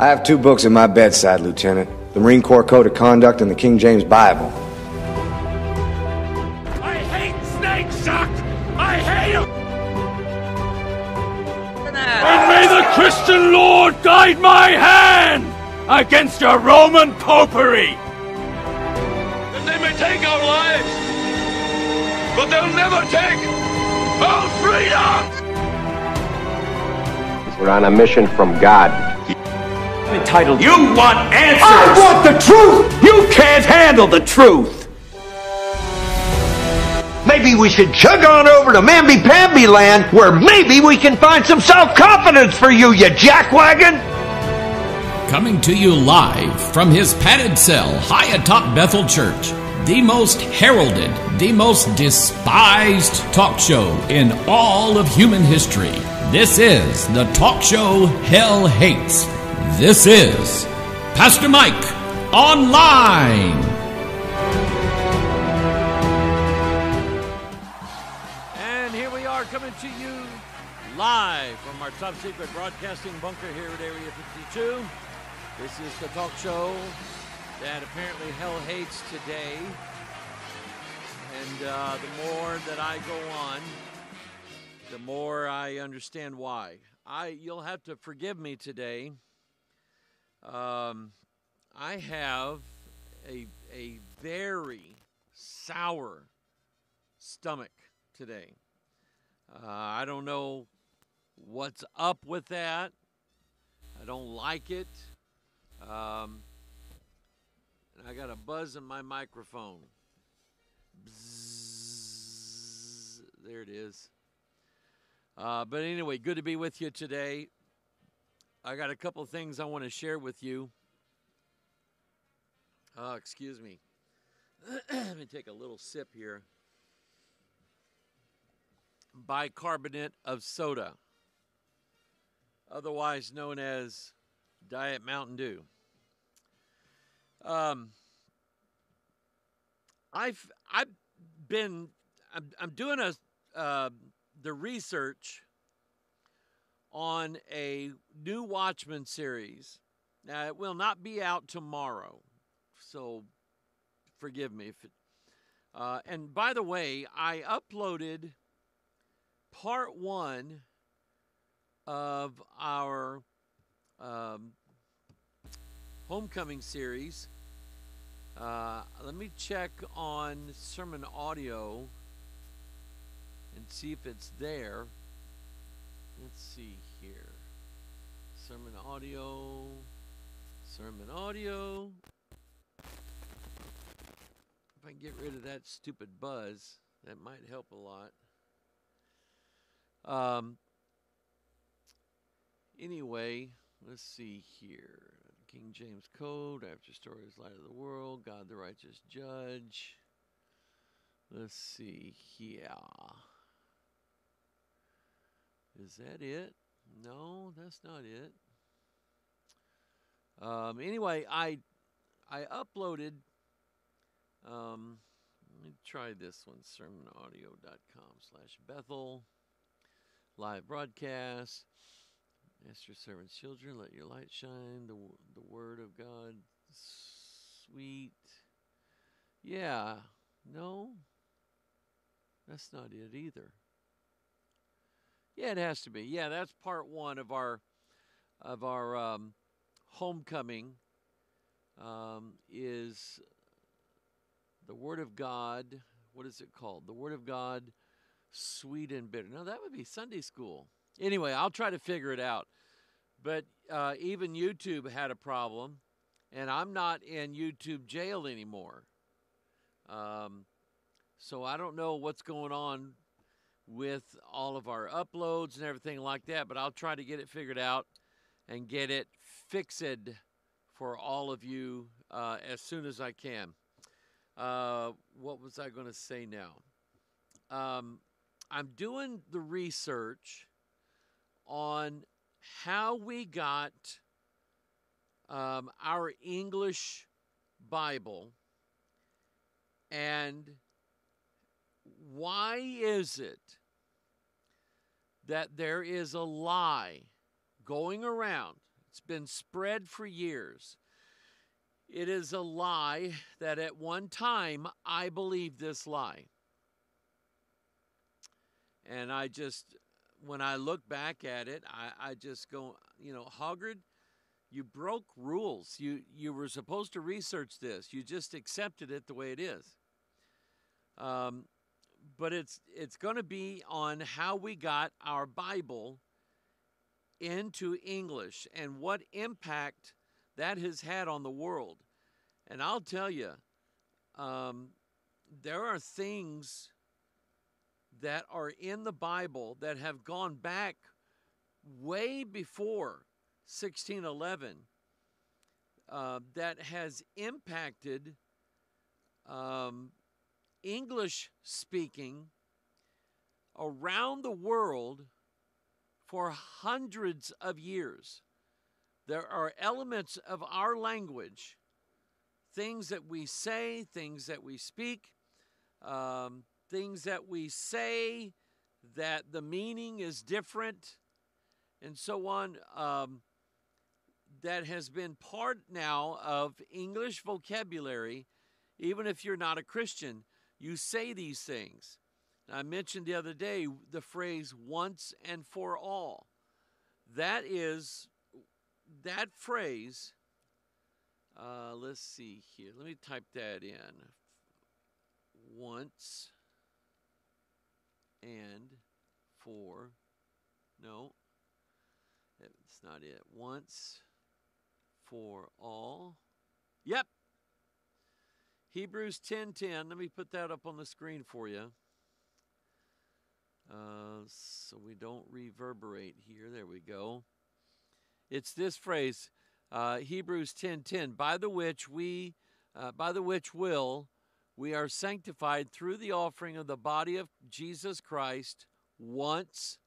I have two books at my bedside, Lieutenant the Marine Corps Code of Conduct and the King James Bible. I hate snakes, Chuck! I hate them! And may the Christian Lord guide my hand against your Roman popery! And they may take our lives, but they'll never take our freedom! We're on a mission from God entitled You Want Answers! I want the truth! You can't handle the truth! Maybe we should chug on over to Mamby Pamby land where maybe we can find some self confidence for you, you jackwagon! Coming to you live from his padded cell high atop Bethel Church, the most heralded, the most despised talk show in all of human history. This is the talk show Hell Hates. This is Pastor Mike Online. And here we are coming to you live from our top secret broadcasting bunker here at Area 52. This is the talk show that apparently hell hates today. And uh, the more that I go on, the more I understand why. I you'll have to forgive me today um, I have a a very sour stomach today. Uh, I don't know what's up with that. I don't like it. Um, and I got a buzz in my microphone. Bzzz, there it is. Uh, but anyway, good to be with you today. I got a couple things I want to share with you. Uh, excuse me. Let me take a little sip here. Bicarbonate of soda, otherwise known as Diet Mountain Dew. Um, I've I've been I'm, I'm doing a uh, the research on a new Watchmen series. Now, it will not be out tomorrow, so forgive me if it. Uh, and by the way, I uploaded part one of our um, homecoming series. Uh, let me check on sermon audio and see if it's there. Let's see here. Sermon audio. Sermon audio. If I can get rid of that stupid buzz, that might help a lot. Um, anyway, let's see here. King James Code, after stories, light of the world, God the righteous judge. Let's see here. Is that it? No, that's not it. Um, anyway, I I uploaded. Um, let me try this one: sermonaudio.com slash Bethel live broadcast. Ask your servants, children, let your light shine. The the word of God, sweet. Yeah, no, that's not it either. Yeah, it has to be. Yeah, that's part one of our of our um, homecoming. Um, is the Word of God. What is it called? The Word of God, sweet and bitter. No, that would be Sunday school. Anyway, I'll try to figure it out. But uh, even YouTube had a problem, and I'm not in YouTube jail anymore. Um, so I don't know what's going on with all of our uploads and everything like that, but I'll try to get it figured out and get it fixed for all of you uh, as soon as I can. Uh, what was I going to say now? Um, I'm doing the research on how we got um, our English Bible and why is it that there is a lie going around? It's been spread for years. It is a lie that at one time I believed this lie. And I just, when I look back at it, I, I just go, you know, Hoggard, you broke rules. You you were supposed to research this. You just accepted it the way it is. Um, but it's it's going to be on how we got our Bible into English and what impact that has had on the world. And I'll tell you, um, there are things that are in the Bible that have gone back way before 1611 uh, that has impacted um, English speaking around the world for hundreds of years. There are elements of our language, things that we say, things that we speak, um, things that we say that the meaning is different, and so on. Um, that has been part now of English vocabulary, even if you're not a Christian. You say these things. I mentioned the other day the phrase once and for all. That is, that phrase, uh, let's see here. Let me type that in. Once and for, no, that's not it. Once for all. Yep. Hebrews 10:10. Let me put that up on the screen for you. Uh, so we don't reverberate here. There we go. It's this phrase, uh, Hebrews 10:10. By the which we, uh, by the which will we are sanctified through the offering of the body of Jesus Christ once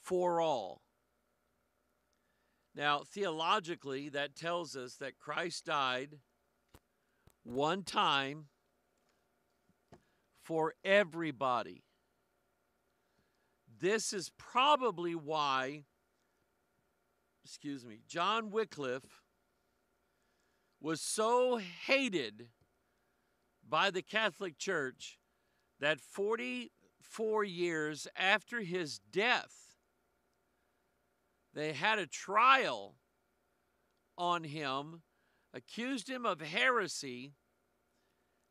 for all. Now, theologically, that tells us that Christ died one time for everybody. This is probably why, excuse me, John Wycliffe was so hated by the Catholic Church that 44 years after his death, they had a trial on him, accused him of heresy,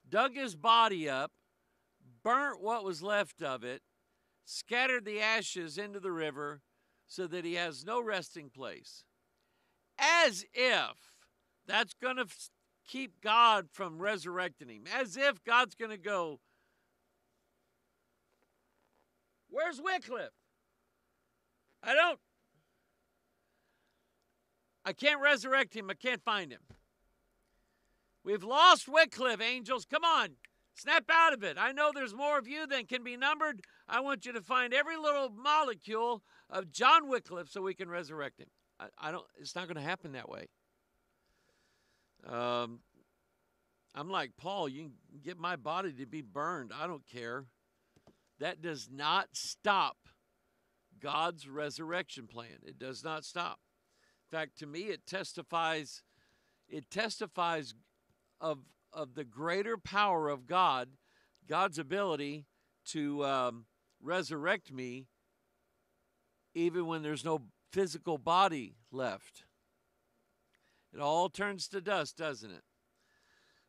dug his body up, burnt what was left of it, scattered the ashes into the river so that he has no resting place. As if that's going to keep God from resurrecting him. As if God's going to go, Where's Wycliffe? I don't I can't resurrect him. I can't find him. We've lost Wycliffe, angels. Come on, snap out of it. I know there's more of you than can be numbered. I want you to find every little molecule of John Wycliffe so we can resurrect him. I, I don't. It's not going to happen that way. Um, I'm like Paul. You can get my body to be burned. I don't care. That does not stop God's resurrection plan. It does not stop In fact, to me, it testifies, it testifies of of the greater power of God, God's ability to um, resurrect me, even when there's no physical body left. It all turns to dust, doesn't it?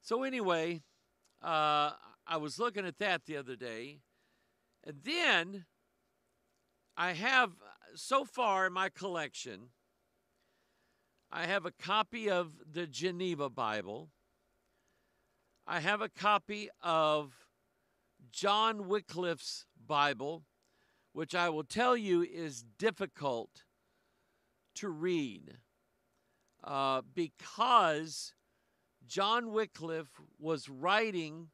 So anyway, uh, I was looking at that the other day, and then I have so far in my collection I have a copy of the Geneva Bible. I have a copy of John Wycliffe's Bible, which I will tell you is difficult to read uh, because John Wycliffe was writing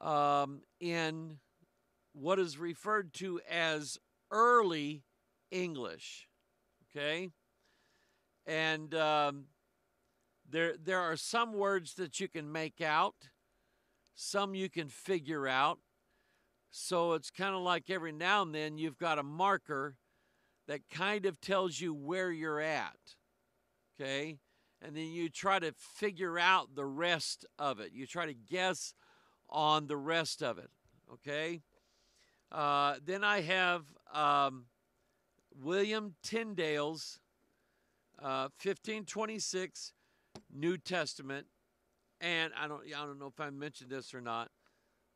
um, in what is referred to as early English. Okay? and um, there there are some words that you can make out, some you can figure out. So it's kind of like every now and then you've got a marker that kind of tells you where you're at. Okay? And then you try to figure out the rest of it. You try to guess on the rest of it. Okay? Uh, then I have um, William Tyndale's uh, 1526 New Testament, and I don't I don't know if I mentioned this or not.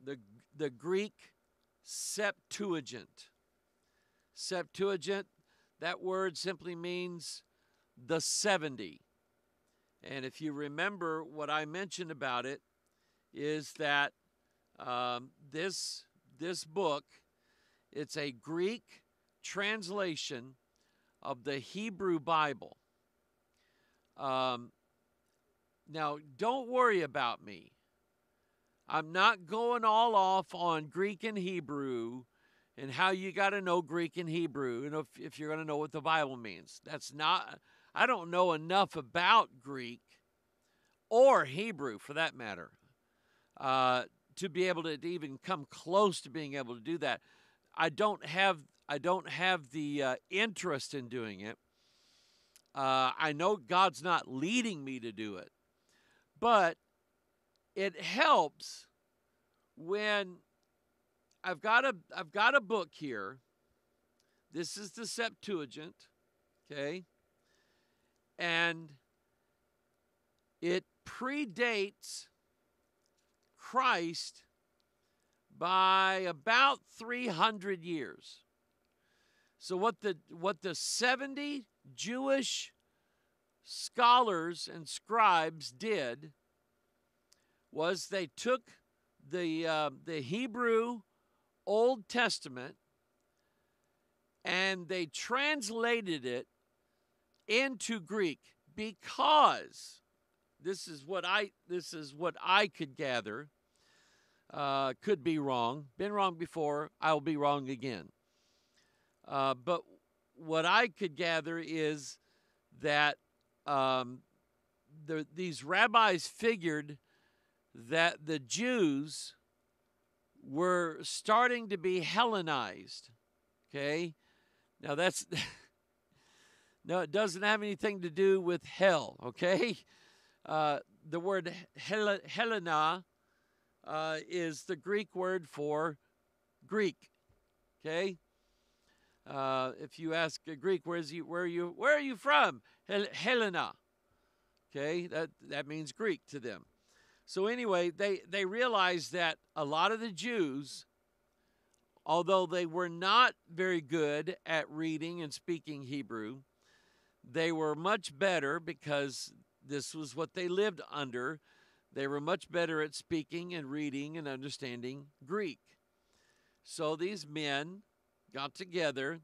The the Greek Septuagint. Septuagint, that word simply means the 70. And if you remember what I mentioned about it, is that um, this this book, it's a Greek translation of the Hebrew Bible. Um, now, don't worry about me. I'm not going all off on Greek and Hebrew and how you got to know Greek and Hebrew and if, if you're going to know what the Bible means. That's not, I don't know enough about Greek or Hebrew for that matter uh, to be able to even come close to being able to do that. I don't have I don't have the uh, interest in doing it. Uh, I know God's not leading me to do it, but it helps when I've got a I've got a book here. This is the Septuagint, okay? And it predates Christ by about 300 years. So what the what the 70 Jewish scholars and scribes did was they took the uh, the Hebrew Old Testament and they translated it into Greek because this is what I this is what I could gather. Uh, could be wrong. Been wrong before. I'll be wrong again. Uh, but what I could gather is that um, the, these rabbis figured that the Jews were starting to be Hellenized. Okay? Now that's. no, it doesn't have anything to do with hell, okay? Uh, the word Hel- Helena uh, is the Greek word for Greek, okay? Uh, if you ask a Greek, where's you, where are you, where are you from? Hel- Helena. Okay, that that means Greek to them. So anyway, they they realized that a lot of the Jews, although they were not very good at reading and speaking Hebrew, they were much better because this was what they lived under. They were much better at speaking and reading and understanding Greek. So these men got together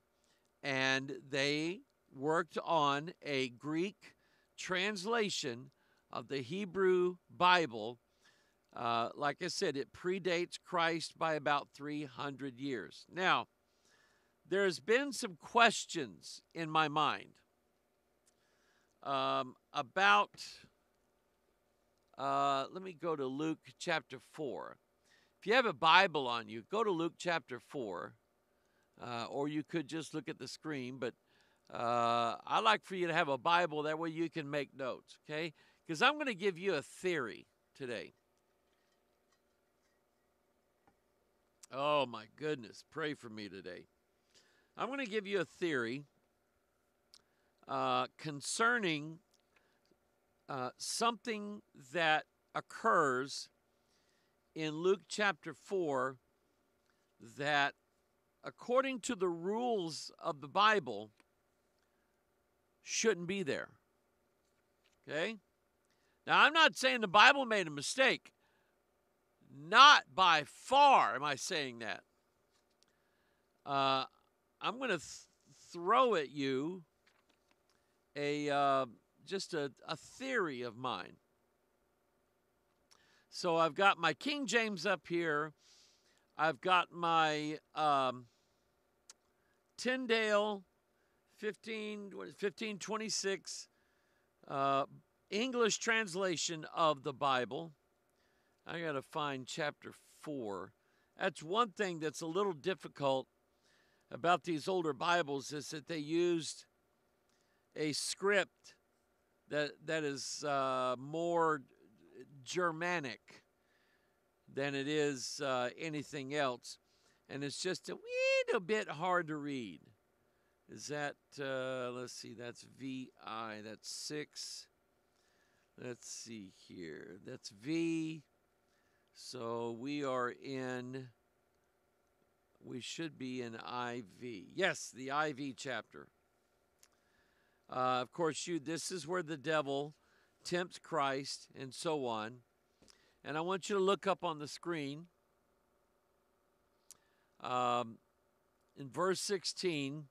and they worked on a Greek translation of the Hebrew Bible. Uh, like I said, it predates Christ by about 300 years. Now, there's been some questions in my mind um, about, uh, let me go to Luke chapter 4. If you have a Bible on you, go to Luke chapter 4 uh, or you could just look at the screen. But uh, I like for you to have a Bible that way you can make notes, okay? Because I'm going to give you a theory today. Oh my goodness, pray for me today. I'm going to give you a theory uh, concerning uh, something that occurs in Luke chapter 4 that according to the rules of the Bible, shouldn't be there. Okay? Now, I'm not saying the Bible made a mistake. Not by far am I saying that. Uh, I'm going to th- throw at you a uh, just a, a theory of mine. So I've got my King James up here. I've got my um, Tyndale 15, 1526 uh, English translation of the Bible. I got to find chapter 4. That's one thing that's a little difficult. about these older Bibles is that they used a script that that is uh, more Germanic than it is uh, anything else, and it's just a little bit hard to read. Is that uh, let's see? That's VI. That's six. Let's see here. That's V. So we are in. We should be in IV. Yes, the IV chapter. Uh, of course, you. This is where the devil tempts Christ and so on. And I want you to look up on the screen. Um, in verse 16,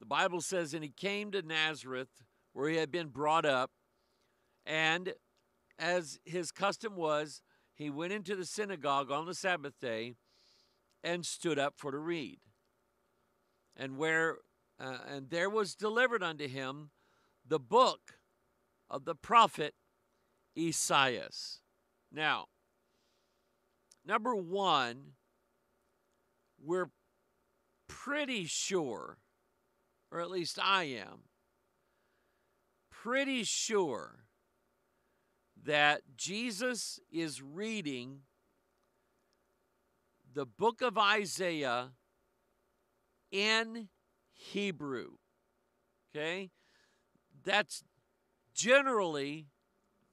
the Bible says, And he came to Nazareth, where he had been brought up, and as his custom was, he went into the synagogue on the Sabbath day and stood up for to read. And where uh, and there was delivered unto him the book of the prophet Esaias. Now, number one, we're pretty sure, or at least I am, pretty sure that Jesus is reading the book of Isaiah in Hebrew. Okay? That's generally,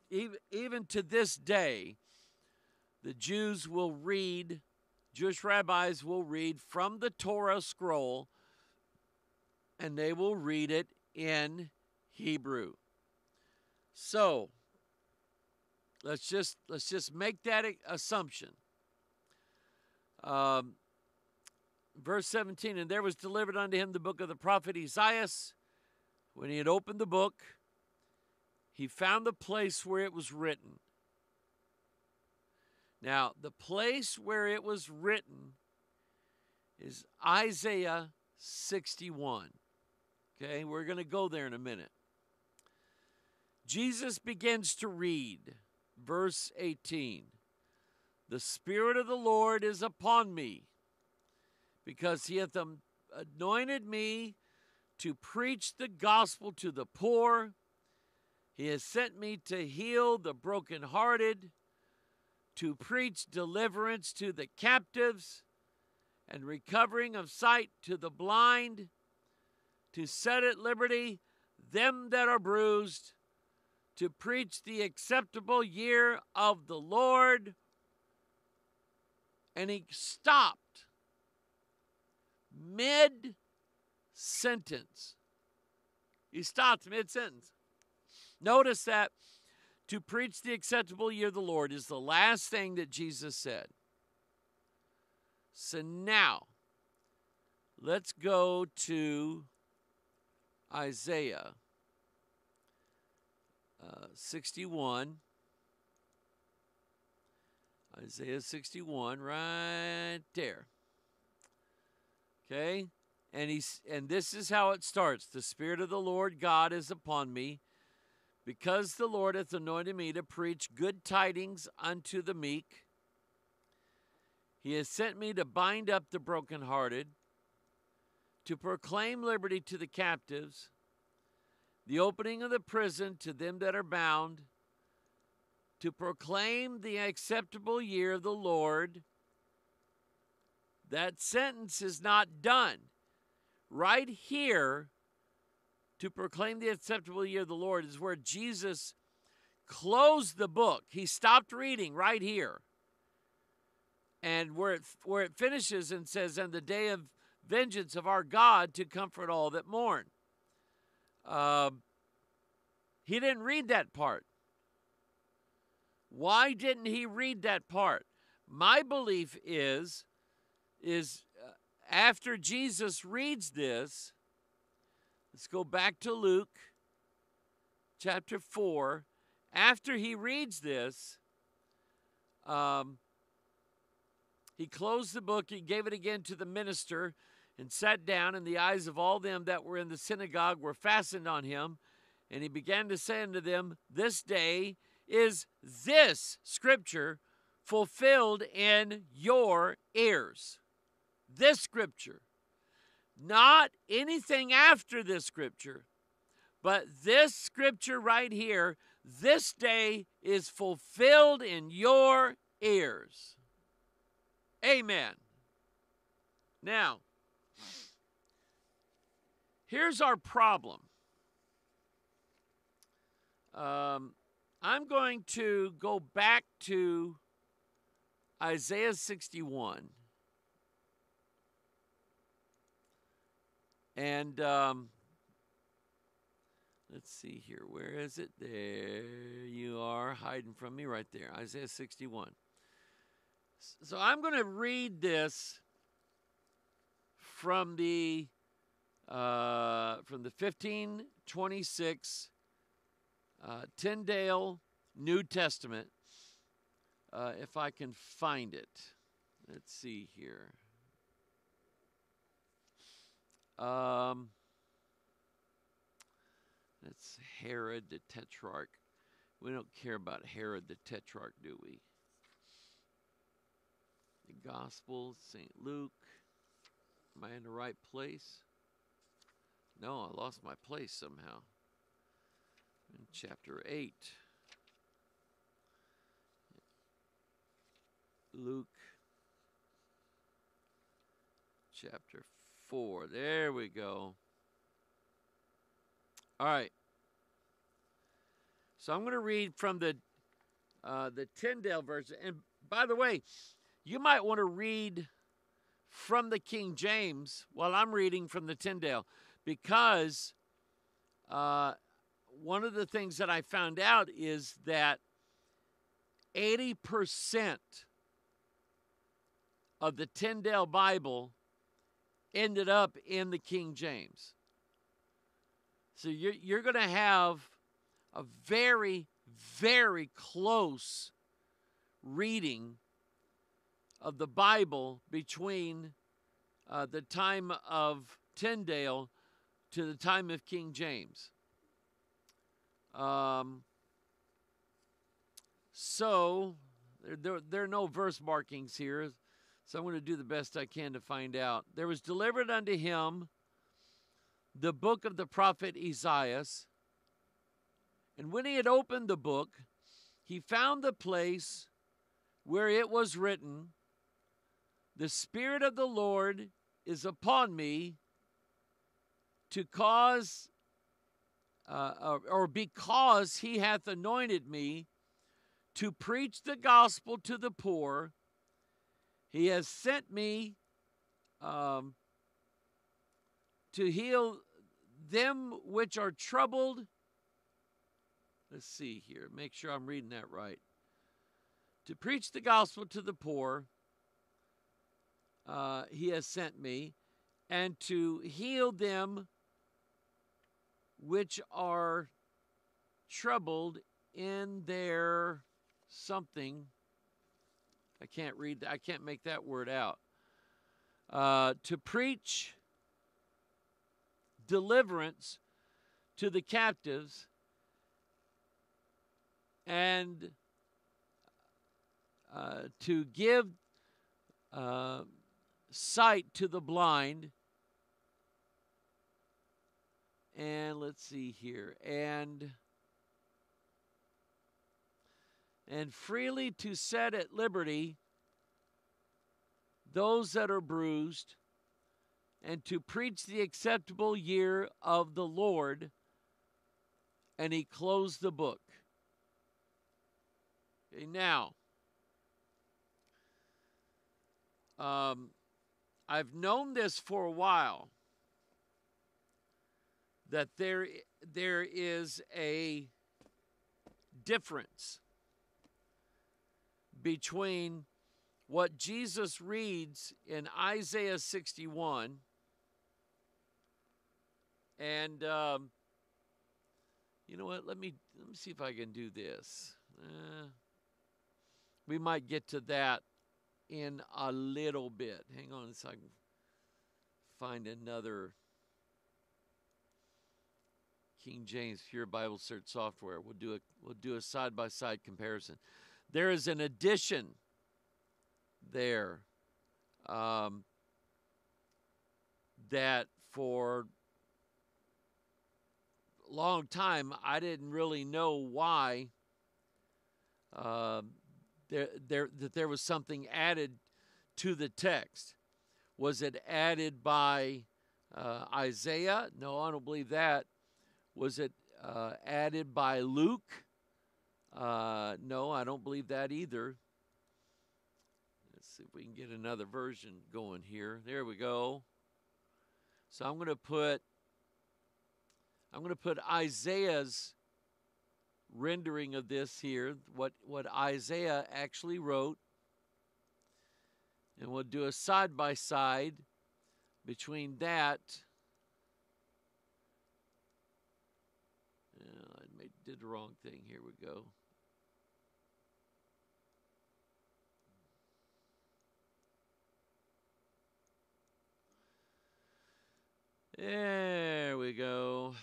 even to this day, the Jews will read, Jewish rabbis will read from the Torah scroll, and they will read it in Hebrew. So, let's just let's just make that assumption. Um, verse 17, and there was delivered unto him the book of the prophet Esaias. When he had opened the book, he found the place where it was written. Now, the place where it was written is Isaiah 61. Okay, we're going to go there in a minute. Jesus begins to read, verse 18 The Spirit of the Lord is upon me, because he hath anointed me to preach the gospel to the poor. He has sent me to heal the brokenhearted, to preach deliverance to the captives, and recovering of sight to the blind, to set at liberty them that are bruised, to preach the acceptable year of the Lord. And he stopped mid sentence. He stopped mid sentence. Notice that to preach the acceptable year of the Lord is the last thing that Jesus said. So now, let's go to Isaiah uh, 61. Isaiah 61, right there. Okay? And he's and this is how it starts. The Spirit of the Lord God is upon me, because the Lord hath anointed me to preach good tidings unto the meek. He has sent me to bind up the brokenhearted, to proclaim liberty to the captives, the opening of the prison to them that are bound, to proclaim the acceptable year of the Lord. That sentence is not done right here to proclaim the acceptable year of the Lord is where Jesus closed the book. He stopped reading right here. And where it, where it finishes and says, And the day of vengeance of our God to comfort all that mourn. Uh, he didn't read that part. Why didn't he read that part? My belief is, is after Jesus reads this, let's go back to Luke chapter 4. After he reads this, um, he closed the book, he gave it again to the minister, and sat down, and the eyes of all them that were in the synagogue were fastened on him. And he began to say unto them, This day is this scripture fulfilled in your ears this scripture. Not anything after this scripture, but this scripture right here, this day is fulfilled in your ears. Amen. Now, here's our problem. Um, I'm going to go back to Isaiah 61. And um, let's see here. Where is it? There you are, hiding from me right there. Isaiah 61. So I'm going to read this from the uh, from the 1526 uh, Tyndale New Testament. Uh, if I can find it, let's see here. Um, that's Herod the Tetrarch. We don't care about Herod the Tetrarch, do we? The Gospel, St. Luke. Am I in the right place? No, I lost my place somehow. In chapter 8. Luke chapter 4. There we go. All right. So I'm going to read from the uh, the Tyndale version. And by the way, you might want to read from the King James while I'm reading from the Tyndale because uh, one of the things that I found out is that 80% of the Tyndale Bible ended up in the King James. So you're, you're going to have a very, very close reading of the Bible between uh, the time of Tyndale to the time of King James. Um, so there, there, there are no verse markings here. So I'm going to do the best I can to find out. There was delivered unto him the book of the prophet Isaiah. And when he had opened the book, he found the place where it was written, The Spirit of the Lord is upon me to cause, uh, or, or because he hath anointed me to preach the gospel to the poor he has sent me um, to heal them which are troubled. Let's see here, make sure I'm reading that right. To preach the gospel to the poor, uh, he has sent me, and to heal them which are troubled in their something. I can't read, that. I can't make that word out. Uh, to preach deliverance to the captives and uh, to give uh, sight to the blind. And let's see here. And and freely to set at liberty those that are bruised, and to preach the acceptable year of the Lord. And he closed the book. Okay, now, um, I've known this for a while that there there is a difference between what Jesus reads in Isaiah 61 and um, you know what? Let me let me see if I can do this. Uh, we might get to that in a little bit. Hang on so I can find another King James Pure Bible Search software. We'll do a we'll do a side by side comparison there is an addition there um, that for a long time I didn't really know why uh, there, there that there was something added to the text. Was it added by uh, Isaiah? No, I don't believe that. Was it uh, added by Luke? Uh, no, I don't believe that either. Let's see if we can get another version going here. There we go. So I'm going to put I'm going to put Isaiah's rendering of this here, what what Isaiah actually wrote. And we'll do a side by side between that I did the wrong thing. Here we go. There we go.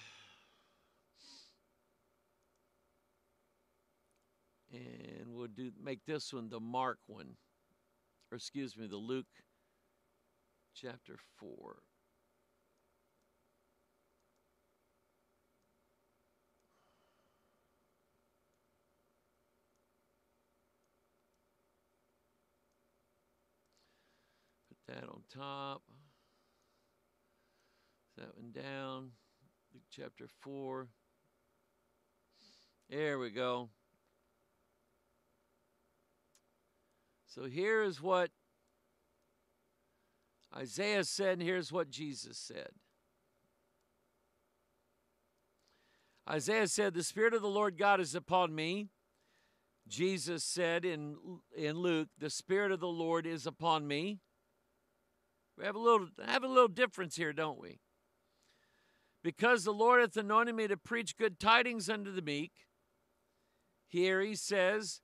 And we'll do make this one the Mark one. Or excuse me, the Luke chapter 4. Put that on top that one down. Luke chapter 4. There we go. So here is what Isaiah said, and here's what Jesus said. Isaiah said, The Spirit of the Lord God is upon me. Jesus said in, in Luke, The Spirit of the Lord is upon me. We have a little have a little difference here, don't we? Because the Lord hath anointed me to preach good tidings unto the meek. Here he says,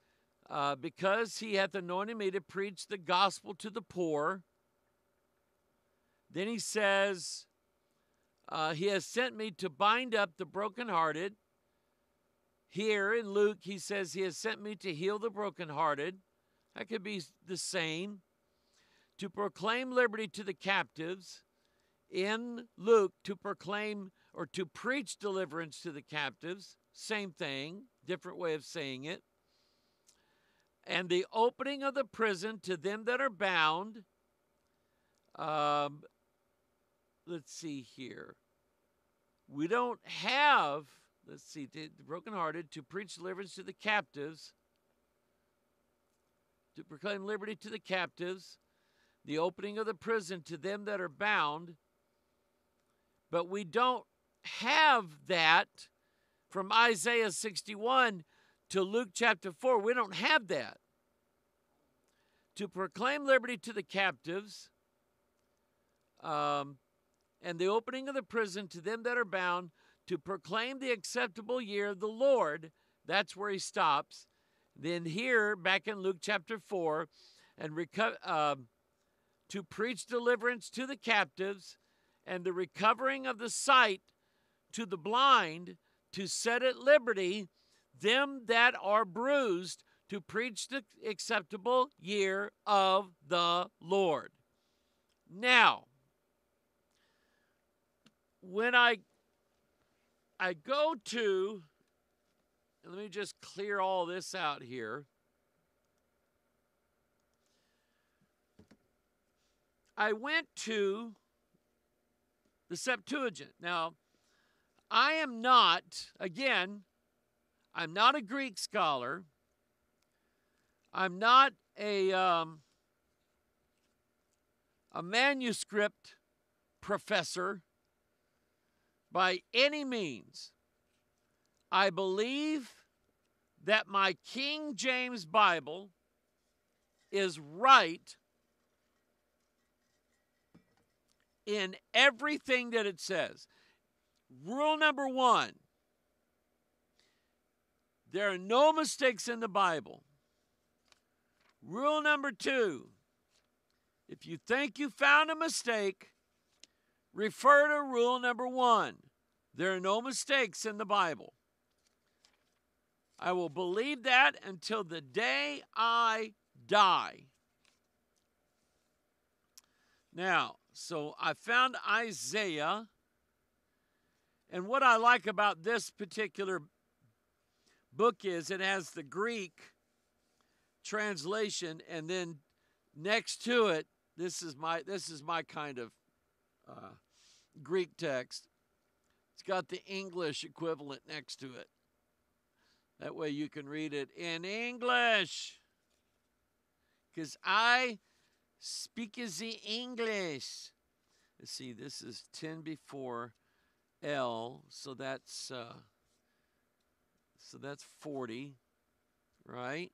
uh, because he hath anointed me to preach the gospel to the poor. Then he says, uh, he has sent me to bind up the brokenhearted. Here in Luke, he says, he has sent me to heal the brokenhearted. That could be the same. To proclaim liberty to the captives in Luke to proclaim or to preach deliverance to the captives. Same thing, different way of saying it. And the opening of the prison to them that are bound. Um, let's see here. We don't have, let's see, the brokenhearted to preach deliverance to the captives, to proclaim liberty to the captives, the opening of the prison to them that are bound but we don't have that from Isaiah 61 to Luke chapter 4. We don't have that. To proclaim liberty to the captives um, and the opening of the prison to them that are bound, to proclaim the acceptable year of the Lord. That's where he stops. Then here, back in Luke chapter 4, and reco- uh, to preach deliverance to the captives and the recovering of the sight to the blind, to set at liberty them that are bruised, to preach the acceptable year of the Lord. Now, when I I go to let me just clear all this out here. I went to the Septuagint. Now, I am not, again, I'm not a Greek scholar. I'm not a, um, a manuscript professor by any means. I believe that my King James Bible is right in everything that it says. Rule number one there are no mistakes in the Bible. Rule number two if you think you found a mistake, refer to rule number one. There are no mistakes in the Bible. I will believe that until the day I die. Now, so I found Isaiah. And what I like about this particular book is it has the Greek translation and then next to it this is my this is my kind of uh, Greek text. It's got the English equivalent next to it. That way you can read it in English. Because I speak the English. Let's see, this is 10 before L, so that's uh, so that's 40, right?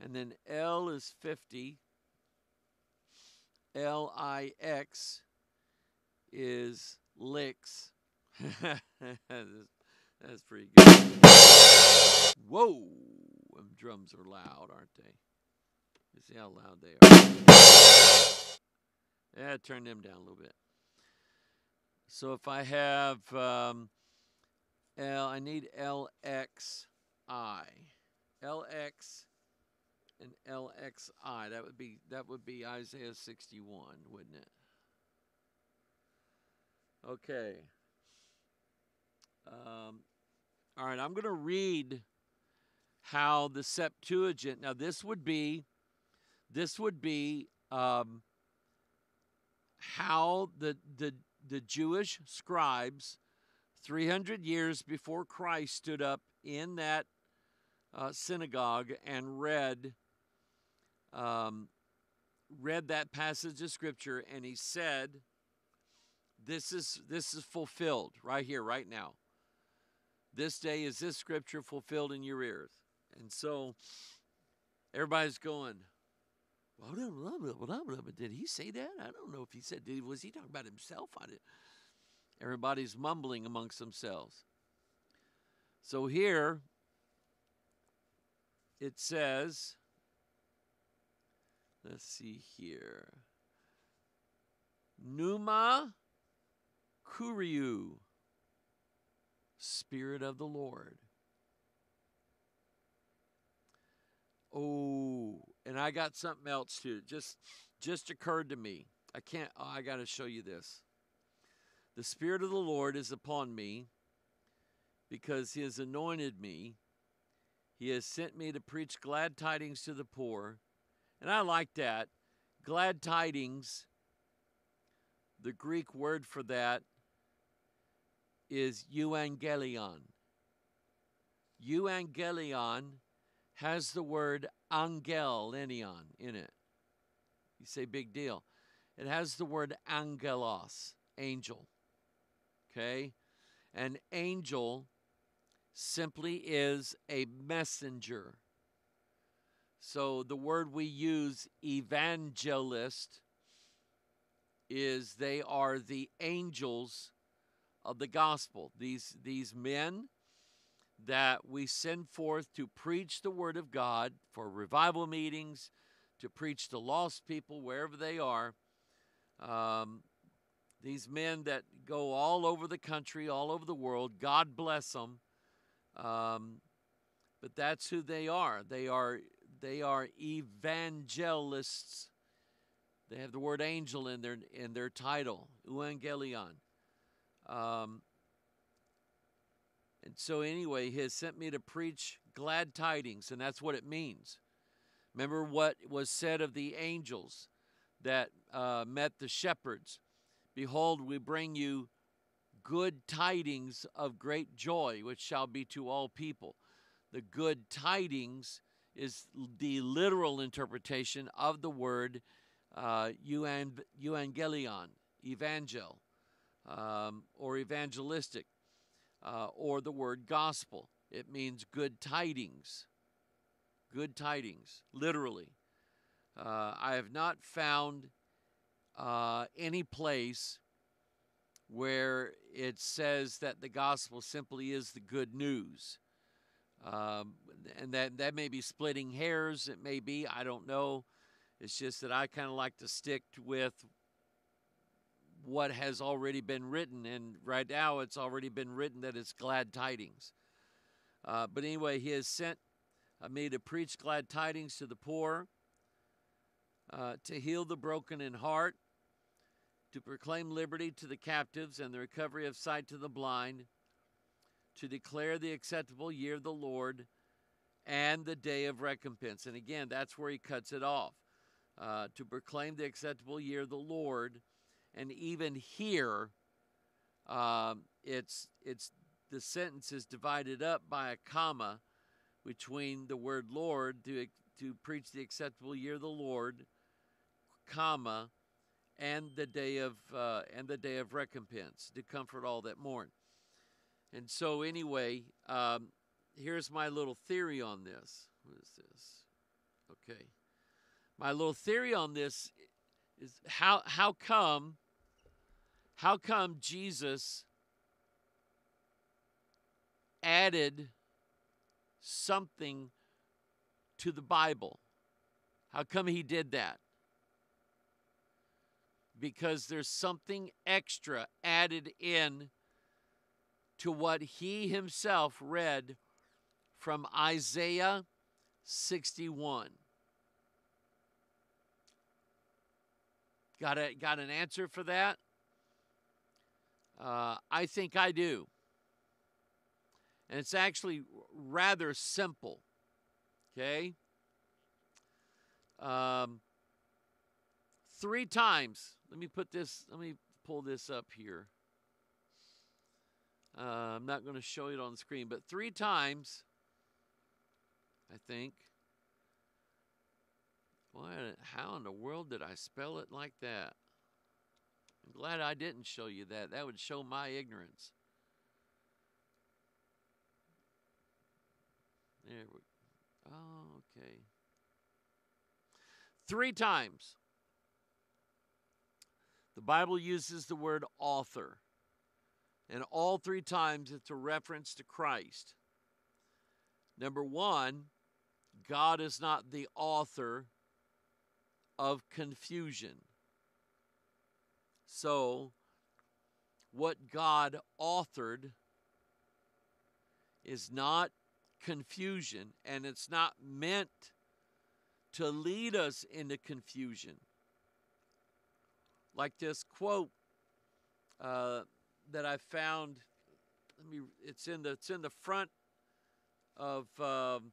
And then L is 50. L I X is licks. That's pretty good. Whoa! Drums are loud, aren't they? See how loud they are. Yeah, turn them down a little bit. So if I have um, L, I need LXI. LX and LXI. That would be that would be Isaiah 61, wouldn't it? Okay. Um, all right, I'm going to read how the Septuagint. Now, this would be, this would be um, how the the the Jewish scribes, 300 years before Christ, stood up in that uh, synagogue and read um, read that passage of scripture, and he said, "This is this is fulfilled right here, right now." This day is this scripture fulfilled in your ears. And so everybody's going, did he say that? I don't know if he said, did, was he talking about himself? I did. Everybody's mumbling amongst themselves. So here it says, let's see here. Numa Kuriu. Spirit of the Lord. Oh, and I got something else too. Just just occurred to me. I can't oh, I got to show you this. The spirit of the Lord is upon me because he has anointed me. He has sent me to preach glad tidings to the poor. And I like that. Glad tidings. The Greek word for that is euangelion. Euangelion has the word angelenion in it. You say big deal. It has the word angelos, angel. Okay? An angel simply is a messenger. So the word we use, evangelist, is they are the angels of the gospel. These, these men that we send forth to preach the word of God for revival meetings, to preach to lost people wherever they are. Um, these men that go all over the country, all over the world, God bless them. Um, but that's who they are. They are they are evangelists. They have the word angel in their in their title, evangelion. Um, and so, anyway, he has sent me to preach glad tidings, and that's what it means. Remember what was said of the angels that uh, met the shepherds Behold, we bring you good tidings of great joy, which shall be to all people. The good tidings is the literal interpretation of the word uh, evangelion, evangel um, or evangelistic, uh, or the word gospel. It means good tidings. Good tidings, literally. Uh, I have not found uh, any place where it says that the gospel simply is the good news. Um, and that, that may be splitting hairs, it may be, I don't know. It's just that I kind of like to stick with what has already been written. And right now, it's already been written that it's glad tidings. Uh, but anyway, he has sent uh, me to preach glad tidings to the poor, uh, to heal the broken in heart, to proclaim liberty to the captives and the recovery of sight to the blind, to declare the acceptable year of the Lord and the day of recompense. And again, that's where he cuts it off. Uh, to proclaim the acceptable year of the Lord, and even here, um, it's it's the sentence is divided up by a comma between the word Lord to to preach the acceptable year of the Lord, comma, and the day of uh, and the day of recompense to comfort all that mourn. And so, anyway, um, here's my little theory on this. What is this? Okay, my little theory on this is how how come how come Jesus added something to the Bible? How come he did that? Because there's something extra added in to what he himself read from Isaiah 61. Got, a, got an answer for that? Uh, I think I do. And it's actually rather simple. Okay? Um, three times. Let me put this, let me pull this up here. Uh, I'm not going to show it on the screen, but three times, I think. What, how in the world did I spell it like that? I'm glad I didn't show you that. That would show my ignorance. There we Oh, okay. Three times the Bible uses the word author. And all three times it's a reference to Christ. Number one, God is not the author of confusion. So, what God authored is not confusion, and it's not meant to lead us into confusion. Like this quote uh, that I found. Let me. It's in the. It's in the front of um,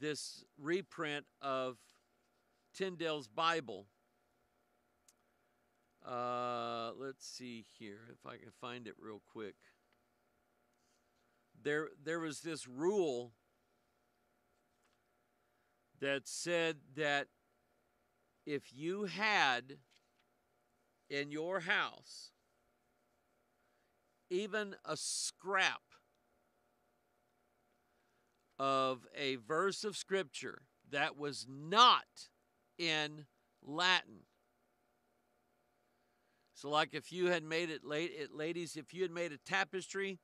this reprint of Tyndale's Bible. Uh, let's see here if I can find it real quick there there was this rule that said that if you had in your house even a scrap of a verse of scripture that was not in Latin. So, like if you had made it, late, ladies, if you had made a tapestry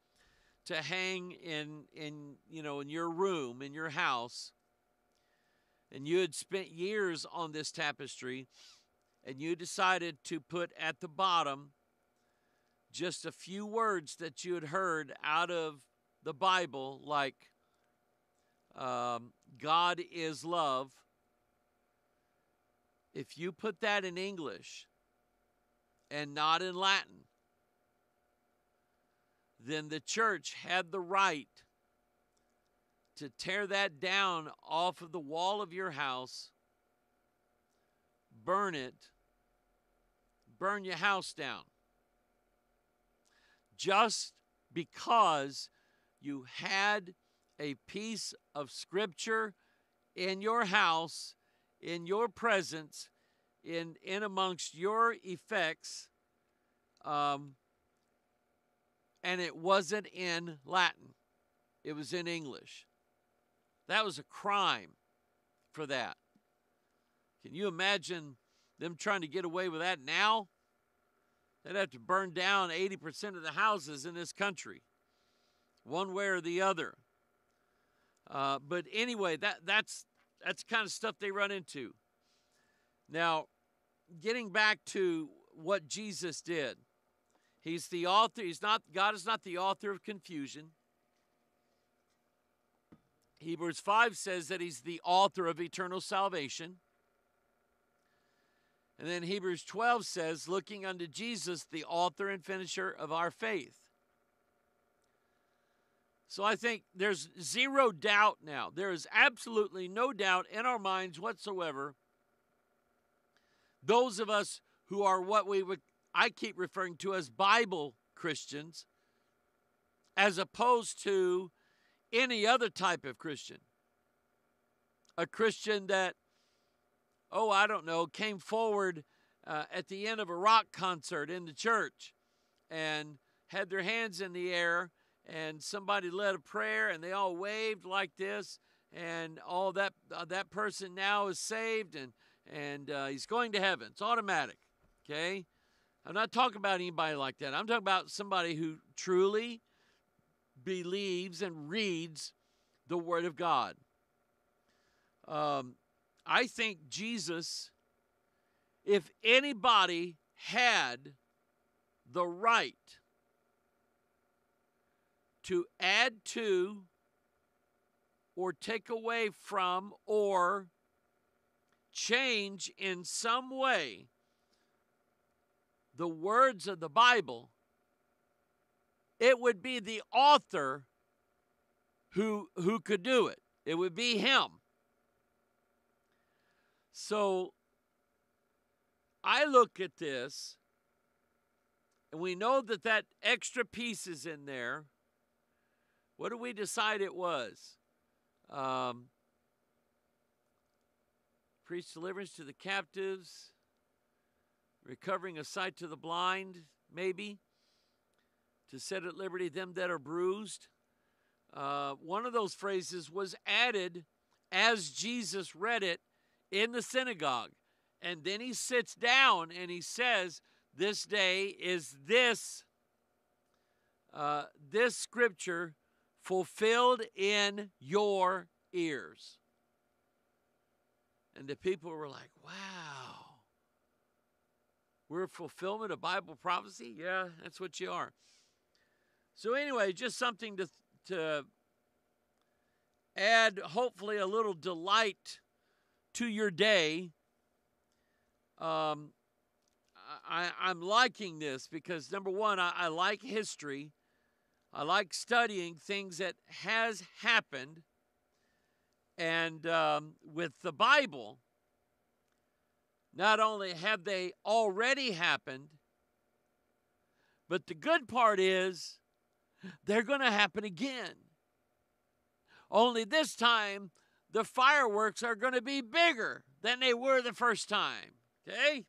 to hang in in you know in your room in your house and you had spent years on this tapestry and you decided to put at the bottom just a few words that you had heard out of the Bible, like um, God is love. If you put that in English and not in Latin, then the church had the right to tear that down off of the wall of your house, burn it, burn your house down. Just because you had a piece of scripture in your house, in your presence, in, in amongst your effects, um, and it wasn't in Latin, it was in English. That was a crime for that. Can you imagine them trying to get away with that now? They'd have to burn down 80% of the houses in this country, one way or the other. Uh, but anyway, that that's that's the kind of stuff they run into. Now, getting back to what Jesus did. He's the author. He's not God is not the author of confusion. Hebrews 5 says that he's the author of eternal salvation. And then Hebrews 12 says, looking unto Jesus, the author and finisher of our faith. So I think there's zero doubt now. There is absolutely no doubt in our minds whatsoever. Those of us who are what we would, I keep referring to as Bible Christians, as opposed to any other type of Christian. A Christian that, oh, I don't know, came forward uh, at the end of a rock concert in the church and had their hands in the air and somebody led a prayer and they all waved like this and all that uh, that person now is saved and and uh, he's going to heaven. It's automatic okay? I'm not talking about anybody like that. I'm talking about somebody who truly believes and reads the Word of God. Um, I think Jesus, if anybody had the right to add to or take away from or change in some way the words of the Bible, it would be the author who who could do it. It would be him. So I look at this and we know that that extra piece is in there. What do we decide it was? Um, preach deliverance to the captives, recovering a sight to the blind, maybe to set at liberty them that are bruised. Uh, one of those phrases was added as Jesus read it in the synagogue. And then he sits down and he says, This day is this, uh, this scripture fulfilled in your ears. And the people were like, Wow. We're fulfillment of Bible prophecy? Yeah, that's what you are. So anyway, just something to to add hopefully a little delight to your day. Um, I, I'm liking this because number one, I, I like history. I like studying things that has happened. And um, with the Bible, not only have they already happened, but the good part is they're going to happen again. Only this time, the fireworks are going to be bigger than they were the first time. Okay?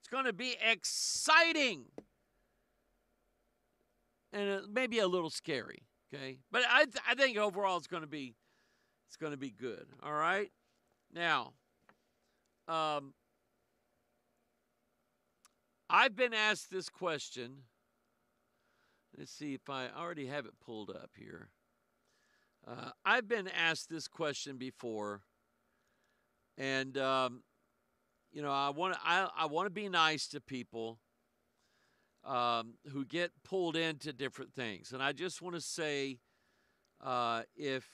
It's going to be exciting. And maybe a little scary. Okay? But I, th- I think overall it's going to be it's going to be good. All right? Now, um, I've been asked this question Let's see if I already have it pulled up here. Uh, I've been asked this question before, and um, you know, I want I, I want to be nice to people um, who get pulled into different things, and I just want to say, uh, if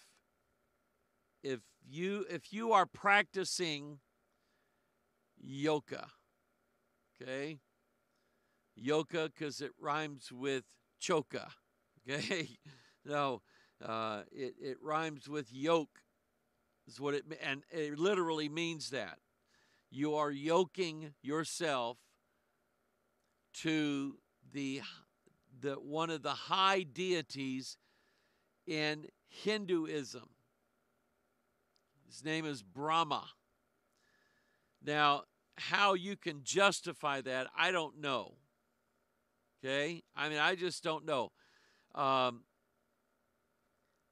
if you if you are practicing yoga, okay, yoga because it rhymes with choka. Okay, no, uh, it it rhymes with yoke. Is what it and it literally means that you are yoking yourself to the the one of the high deities in Hinduism. His name is Brahma. Now, how you can justify that, I don't know. Okay, I mean, I just don't know. Um,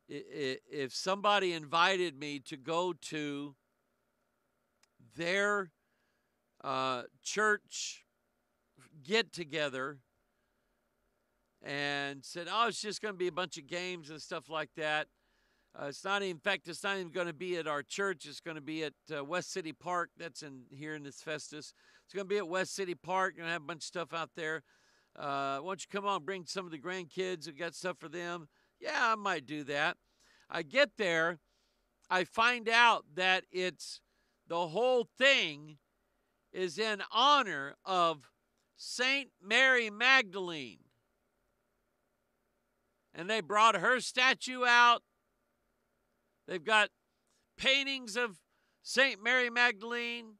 if somebody invited me to go to their uh, church get together and said, "Oh, it's just going to be a bunch of games and stuff like that." Uh, it's not. In fact, it's not even going to be at our church. It's going to be at uh, West City Park. That's in here in this Festus. It's going to be at West City Park. Going to have a bunch of stuff out there. Uh, why don't you come on, bring some of the grandkids who got stuff for them? Yeah, I might do that. I get there, I find out that it's the whole thing is in honor of Saint Mary Magdalene. And they brought her statue out. They've got paintings of Saint Mary Magdalene.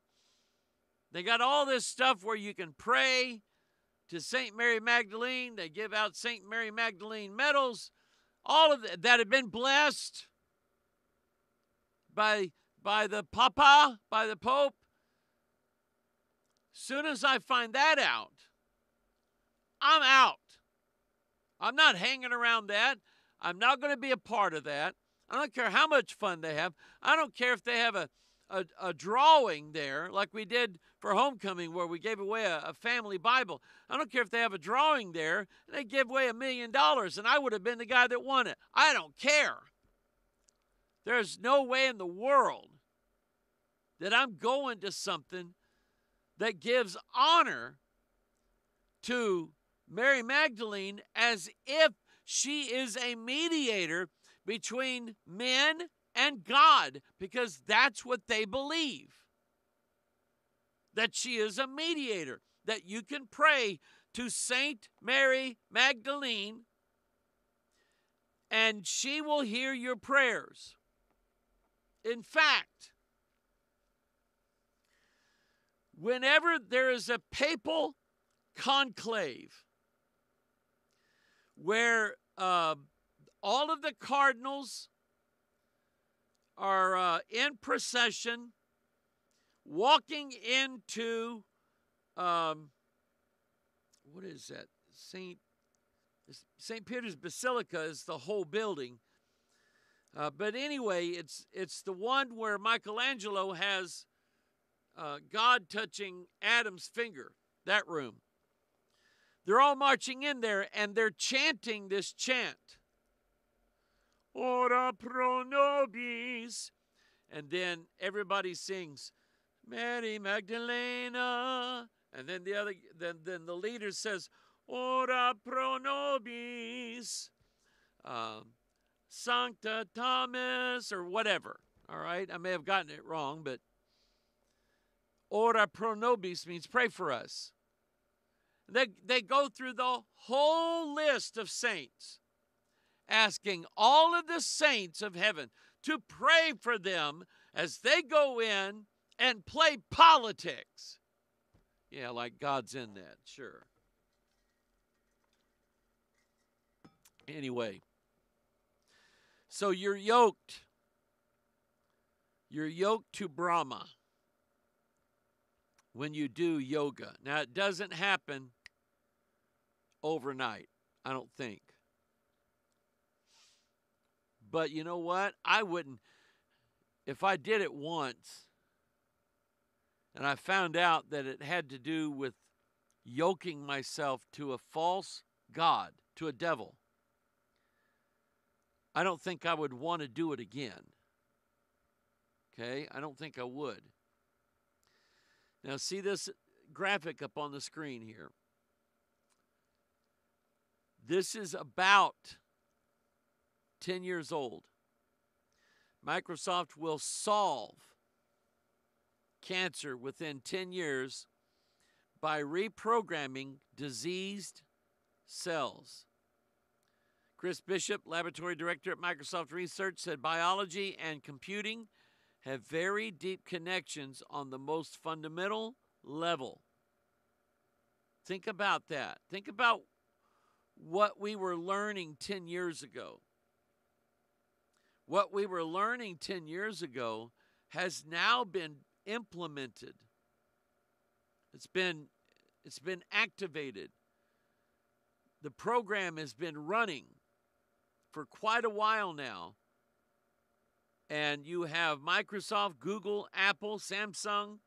They got all this stuff where you can pray to St. Mary Magdalene. They give out St. Mary Magdalene medals, all of that, that have been blessed by, by the Papa, by the Pope. Soon as I find that out, I'm out. I'm not hanging around that. I'm not going to be a part of that. I don't care how much fun they have. I don't care if they have a, a, a drawing there, like we did for homecoming, where we gave away a, a family Bible. I don't care if they have a drawing there and they give away a million dollars, and I would have been the guy that won it. I don't care. There's no way in the world that I'm going to something that gives honor to Mary Magdalene as if she is a mediator between men and God, because that's what they believe. That she is a mediator, that you can pray to Saint Mary Magdalene and she will hear your prayers. In fact, whenever there is a papal conclave where uh, all of the cardinals are uh, in procession walking into um, what is that? Saint st peter's basilica is the whole building. Uh, but anyway it's it's the one where michelangelo has uh, god touching adam's finger that room. They're all marching in there and they're chanting this chant Ora pro nobis. And then everybody sings Mary Magdalena. And then the other then then the leader says Ora pro nobis. Um, Sancta Thomas or whatever. All right, I may have gotten it wrong, but Ora pro nobis means pray for us. They, they go through the whole list of saints asking all of the saints of heaven to pray for them as they go in and play politics. Yeah, like God's in that, sure. Anyway, so you're yoked. You're yoked to Brahma when you do yoga. Now, it doesn't happen overnight, I don't think. But you know what? I wouldn't, if I did it once and I found out that it had to do with yoking myself to a false God, to a devil, I don't think I would want to do it again. Okay? I don't think I would. Now, see this graphic up on the screen here. This is about 10 years old. Microsoft will solve cancer within 10 years by reprogramming diseased cells. Chris Bishop, laboratory director at Microsoft Research, said biology and computing have very deep connections on the most fundamental level. Think about that. Think about what we were learning 10 years ago. What we were learning 10 years ago has now been implemented. It's been it's been activated. The program has been running for quite a while now. And you have Microsoft, Google, Apple, Samsung,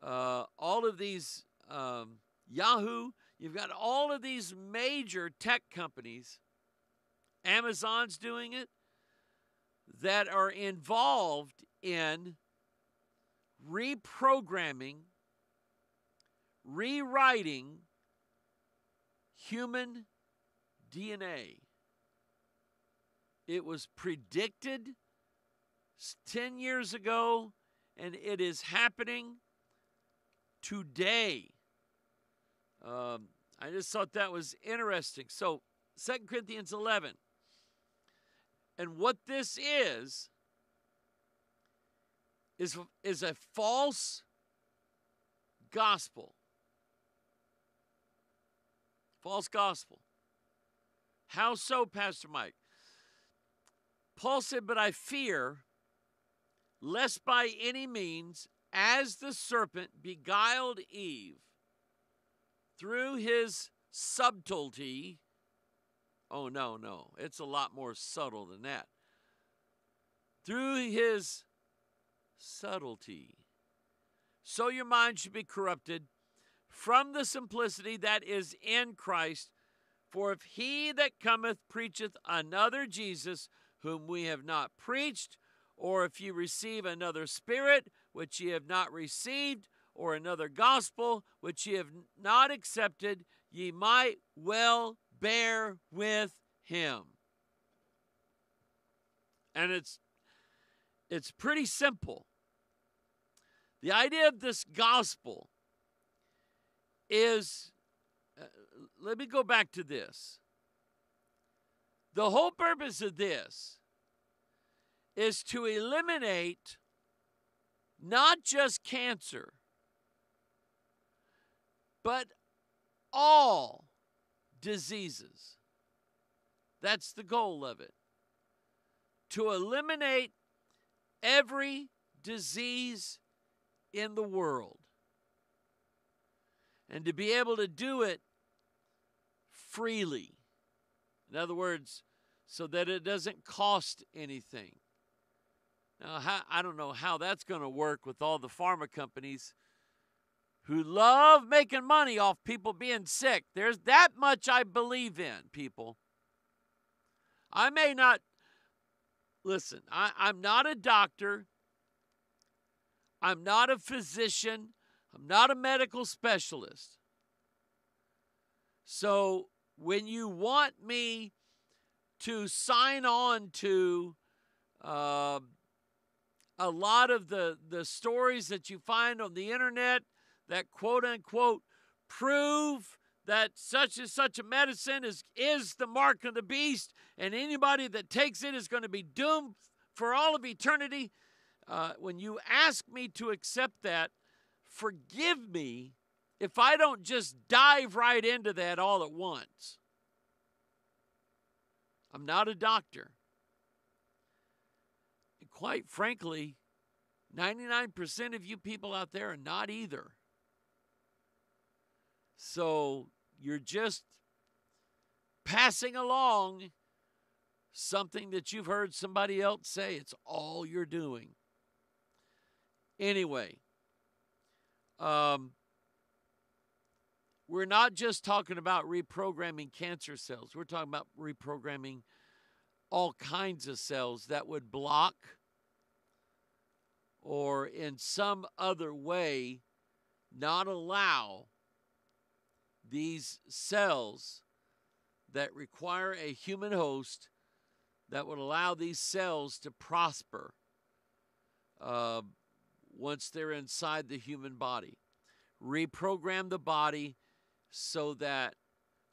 uh, all of these, um, Yahoo. You've got all of these major tech companies. Amazon's doing it that are involved in reprogramming, rewriting human DNA. It was predicted 10 years ago, and it is happening today. Um, I just thought that was interesting. So, 2 Corinthians 11. And what this is, is, is a false gospel. False gospel. How so, Pastor Mike? Paul said, But I fear lest by any means, as the serpent beguiled Eve through his subtlety, oh, no, no, it's a lot more subtle than that. Through his subtlety. So your mind should be corrupted from the simplicity that is in Christ. For if he that cometh preacheth another Jesus, whom we have not preached, or if you receive another spirit which ye have not received, or another gospel which ye have not accepted, ye might well bear with him. And it's it's pretty simple. The idea of this gospel is uh, let me go back to this. The whole purpose of this is to eliminate not just cancer, but all diseases. That's the goal of it. To eliminate every disease in the world. And to be able to do it freely. In other words, so that it doesn't cost anything. Now, how, I don't know how that's going to work with all the pharma companies who love making money off people being sick. There's that much I believe in, people. I may not, listen, I, I'm not a doctor, I'm not a physician, I'm not a medical specialist. So when you want me to sign on to uh, a lot of the, the stories that you find on the internet that quote unquote prove that such and such a medicine is, is the mark of the beast, and anybody that takes it is going to be doomed for all of eternity. Uh, when you ask me to accept that, forgive me if I don't just dive right into that all at once. I'm not a doctor. And quite frankly, 99% of you people out there are not either. So you're just passing along something that you've heard somebody else say. It's all you're doing. Anyway, um, we're not just talking about reprogramming cancer cells, we're talking about reprogramming all kinds of cells that would block or in some other way not allow these cells that require a human host that would allow these cells to prosper uh, once they're inside the human body. Reprogram the body so that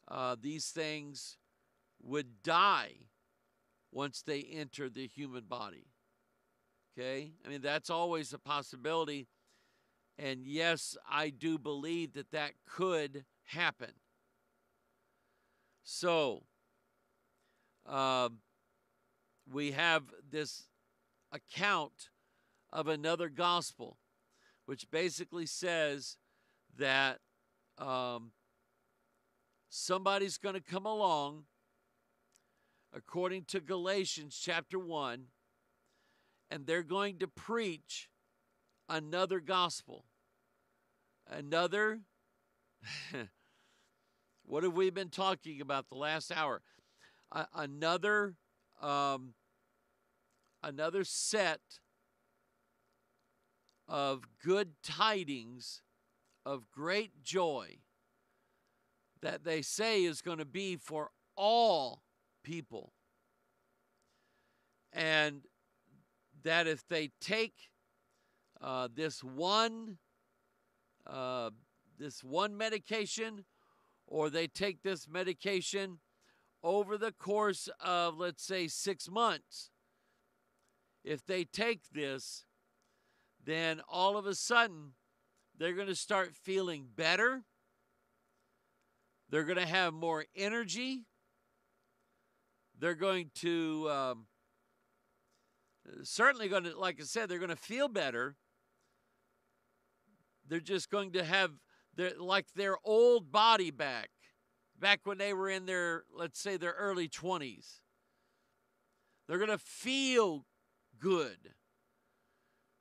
uh, these things would die once they enter the human body. Okay? I mean, that's always a possibility. And yes, I do believe that that could happen. So, uh, we have this account of another gospel, which basically says that um, somebody's going to come along, according to Galatians chapter 1, and they're going to preach another gospel. Another, what have we been talking about the last hour? Uh, another, um, another set of good tidings of great joy that they say is going to be for all people. And that if they take uh, this one uh, this one medication or they take this medication over the course of, let's say, six months. If they take this, then all of a sudden they're going to start feeling better. They're going to have more energy. They're going to um, certainly going to, like I said, they're going to feel better. They're just going to have their like their old body back, back when they were in their, let's say, their early 20s. They're going to feel good,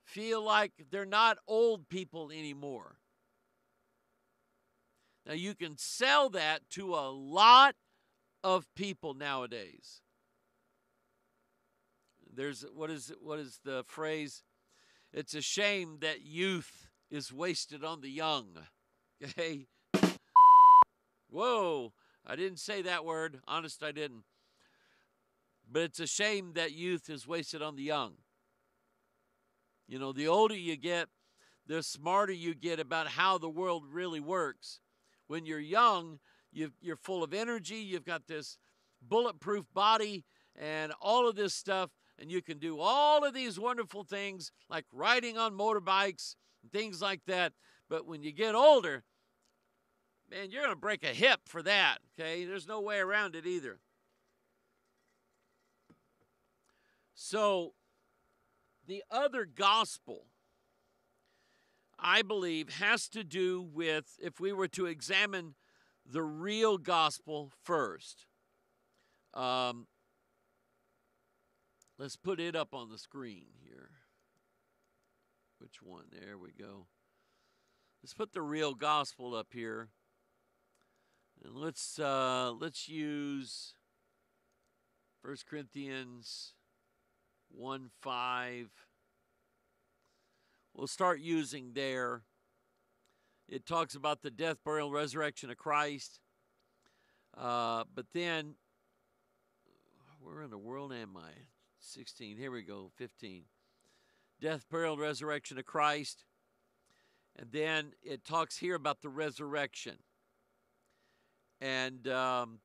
feel like they're not old people anymore. Now, you can sell that to a lot of people nowadays. There's what is what is the phrase? It's a shame that youth is wasted on the young. Okay. Whoa, I didn't say that word. Honest, I didn't. But it's a shame that youth is wasted on the young. You know, the older you get, the smarter you get about how the world really works. When you're young, you are full of energy, you've got this bulletproof body, and all of this stuff and you can do all of these wonderful things like riding on motorbikes and things like that. But when you get older, man, you're going to break a hip for that, okay? There's no way around it either. So, the other gospel, I believe, has to do with if we were to examine the real gospel first. Um, Let's put it up on the screen here. Which one? There we go. Let's put the real gospel up here. And let's uh, let's use 1 Corinthians 1 5. We'll start using there. It talks about the death, burial, resurrection of Christ. Uh, but then, where in the world am I? 16. Here we go. 15. Death, burial, resurrection of Christ. And then it talks here about the resurrection. And um,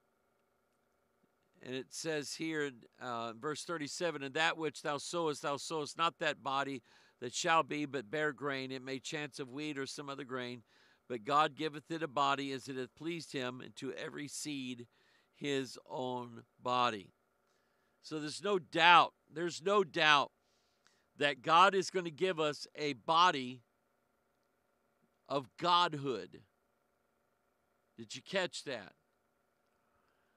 and it says here in uh, verse 37 And that which thou sowest, thou sowest not that body that shall be, but bare grain. It may chance of wheat or some other grain. But God giveth it a body as it hath pleased him, and to every seed his own body. So there's no doubt, there's no doubt that God is going to give us a body of godhood. Did you catch that?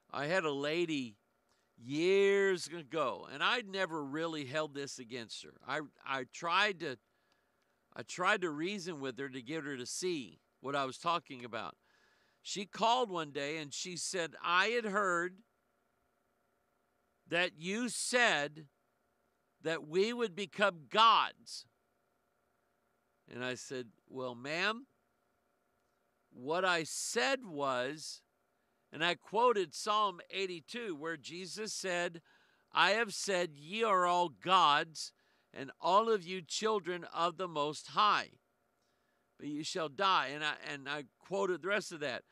I had a lady years ago, and I'd never really held this against her. I I tried to I tried to reason with her to get her to see what I was talking about. She called one day and she said, I had heard that you said that we would become gods. And I said, Well, ma'am, what I said was, and I quoted Psalm 82, where Jesus said, I have said, Ye are all gods, and all of you children of the Most High. But you shall die. And I, and I quoted the rest of that.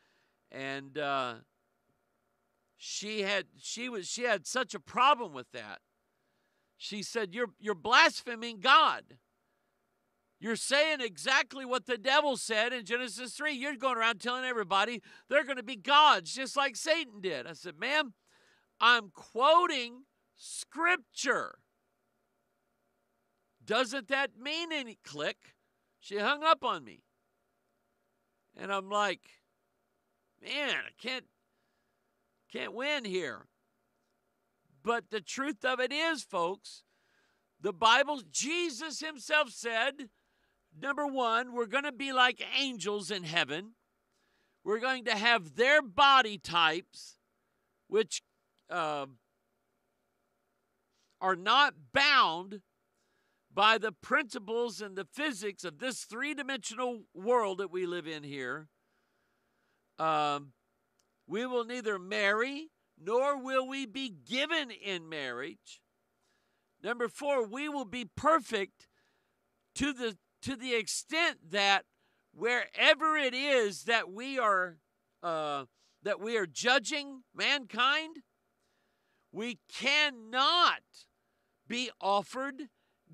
And uh, she had she was she had such a problem with that. She said, "You're you're blaspheming God. You're saying exactly what the devil said in Genesis 3. You're going around telling everybody they're going to be gods just like Satan did." I said, "Ma'am, I'm quoting scripture. Doesn't that mean any click?" She hung up on me. And I'm like, "Man, I can't can't win here. But the truth of it is, folks, the Bible, Jesus himself said, number one, we're going to be like angels in heaven. We're going to have their body types, which uh, are not bound by the principles and the physics of this three dimensional world that we live in here. Um, we will neither marry nor will we be given in marriage. Number four, we will be perfect to the to the extent that wherever it is that we are uh, that we are judging mankind, we cannot be offered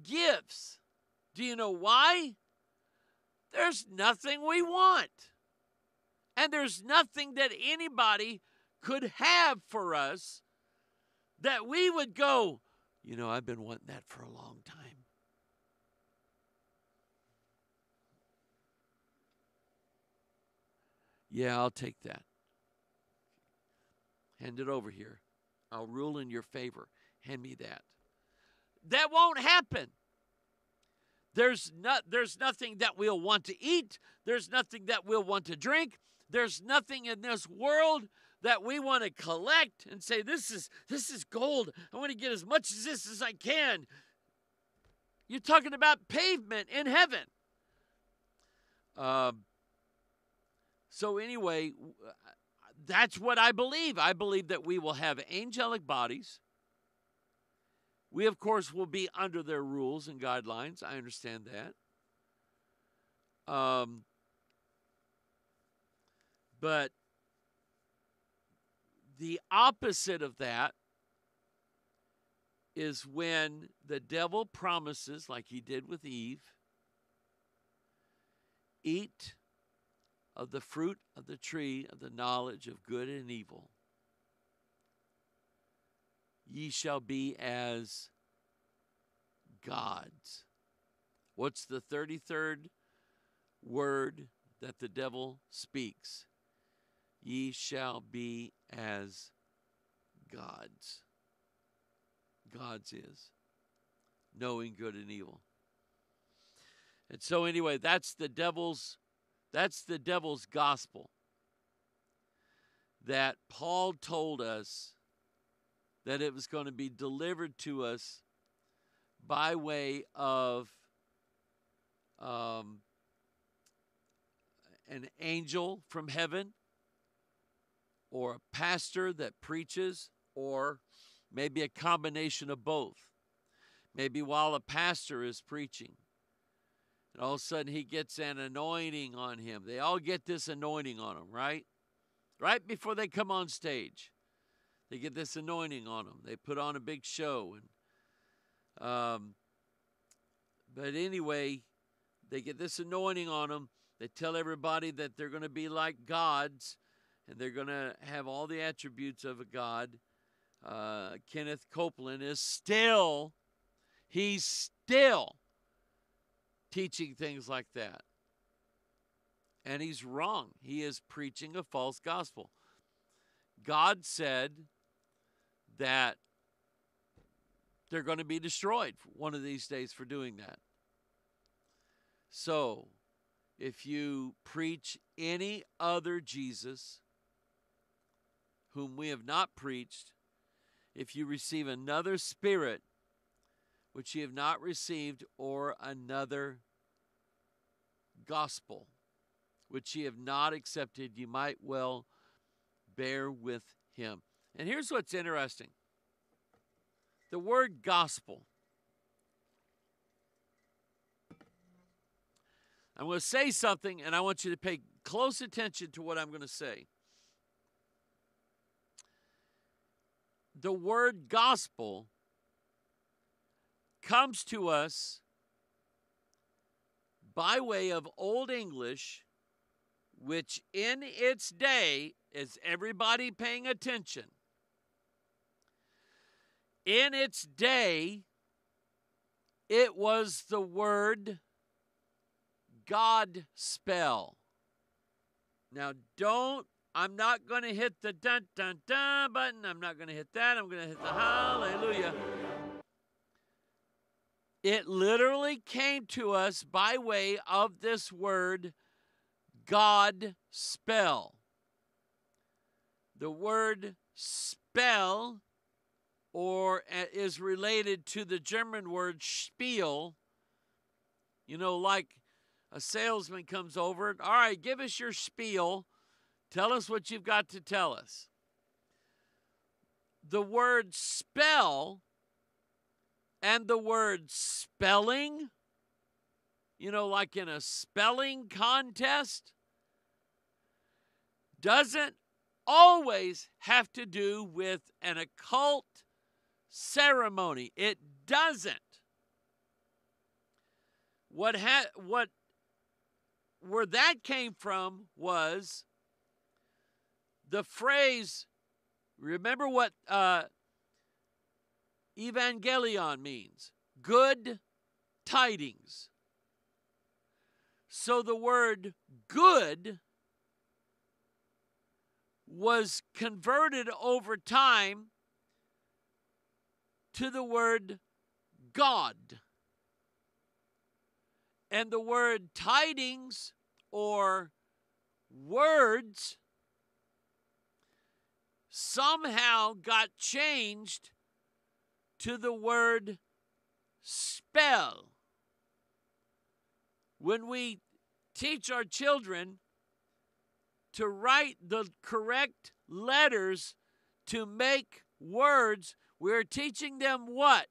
gifts. Do you know why? There's nothing we want. And there's nothing that anybody could have for us that we would go, you know, I've been wanting that for a long time. Yeah, I'll take that. Hand it over here. I'll rule in your favor. Hand me that. That won't happen. There's not there's nothing that we'll want to eat. There's nothing that we'll want to drink. There's nothing in this world that we want to collect and say this is this is gold. I want to get as much of this as I can. You're talking about pavement in heaven. Um, so anyway, that's what I believe. I believe that we will have angelic bodies. We, of course, will be under their rules and guidelines. I understand that. Um, but the opposite of that is when the devil promises, like he did with Eve, eat of the fruit of the tree of the knowledge of good and evil. Ye shall be as gods. What's the 33rd word that the devil speaks? Ye shall be as gods. God's is knowing good and evil. And so anyway, that's the devil's that's the devil's gospel. That Paul told us that it was going to be delivered to us by way of um, an angel from heaven or a pastor that preaches or maybe a combination of both. Maybe while a pastor is preaching, and all of a sudden he gets an anointing on him. They all get this anointing on them, right? Right before they come on stage, they get this anointing on them. They put on a big show, and um, but anyway, they get this anointing on them. They tell everybody that they're going to be like gods, and they're going to have all the attributes of a god. Uh, Kenneth Copeland is still, he's still teaching things like that. And he's wrong. He is preaching a false gospel. God said that they're going to be destroyed one of these days for doing that. So, if you preach any other Jesus whom we have not preached, if you receive another spirit which ye have not received, or another gospel which ye have not accepted, you might well bear with him. And here's what's interesting the word gospel. I'm going to say something, and I want you to pay close attention to what I'm going to say. The word gospel comes to us by way of Old English, which in its day is everybody paying attention. In its day, it was the word God spell. Now, don't, I'm not going to hit the dun dun dun button. I'm not going to hit that. I'm going to hit the hallelujah. It literally came to us by way of this word God spell. The word spell or uh, is related to the German word spiel. You know, like a salesman comes over, all right, give us your spiel. Tell us what you've got to tell us. The word spell and the word spelling you know, like in a spelling contest, doesn't always have to do with an occult ceremony. It doesn't. What ha- what where that came from was the phrase remember what uh, evangelion means good tidings so the word good was converted over time to the word God. And the word tidings or words somehow got changed to the word spell. When we teach our children to write the correct letters to make words, we're teaching them what?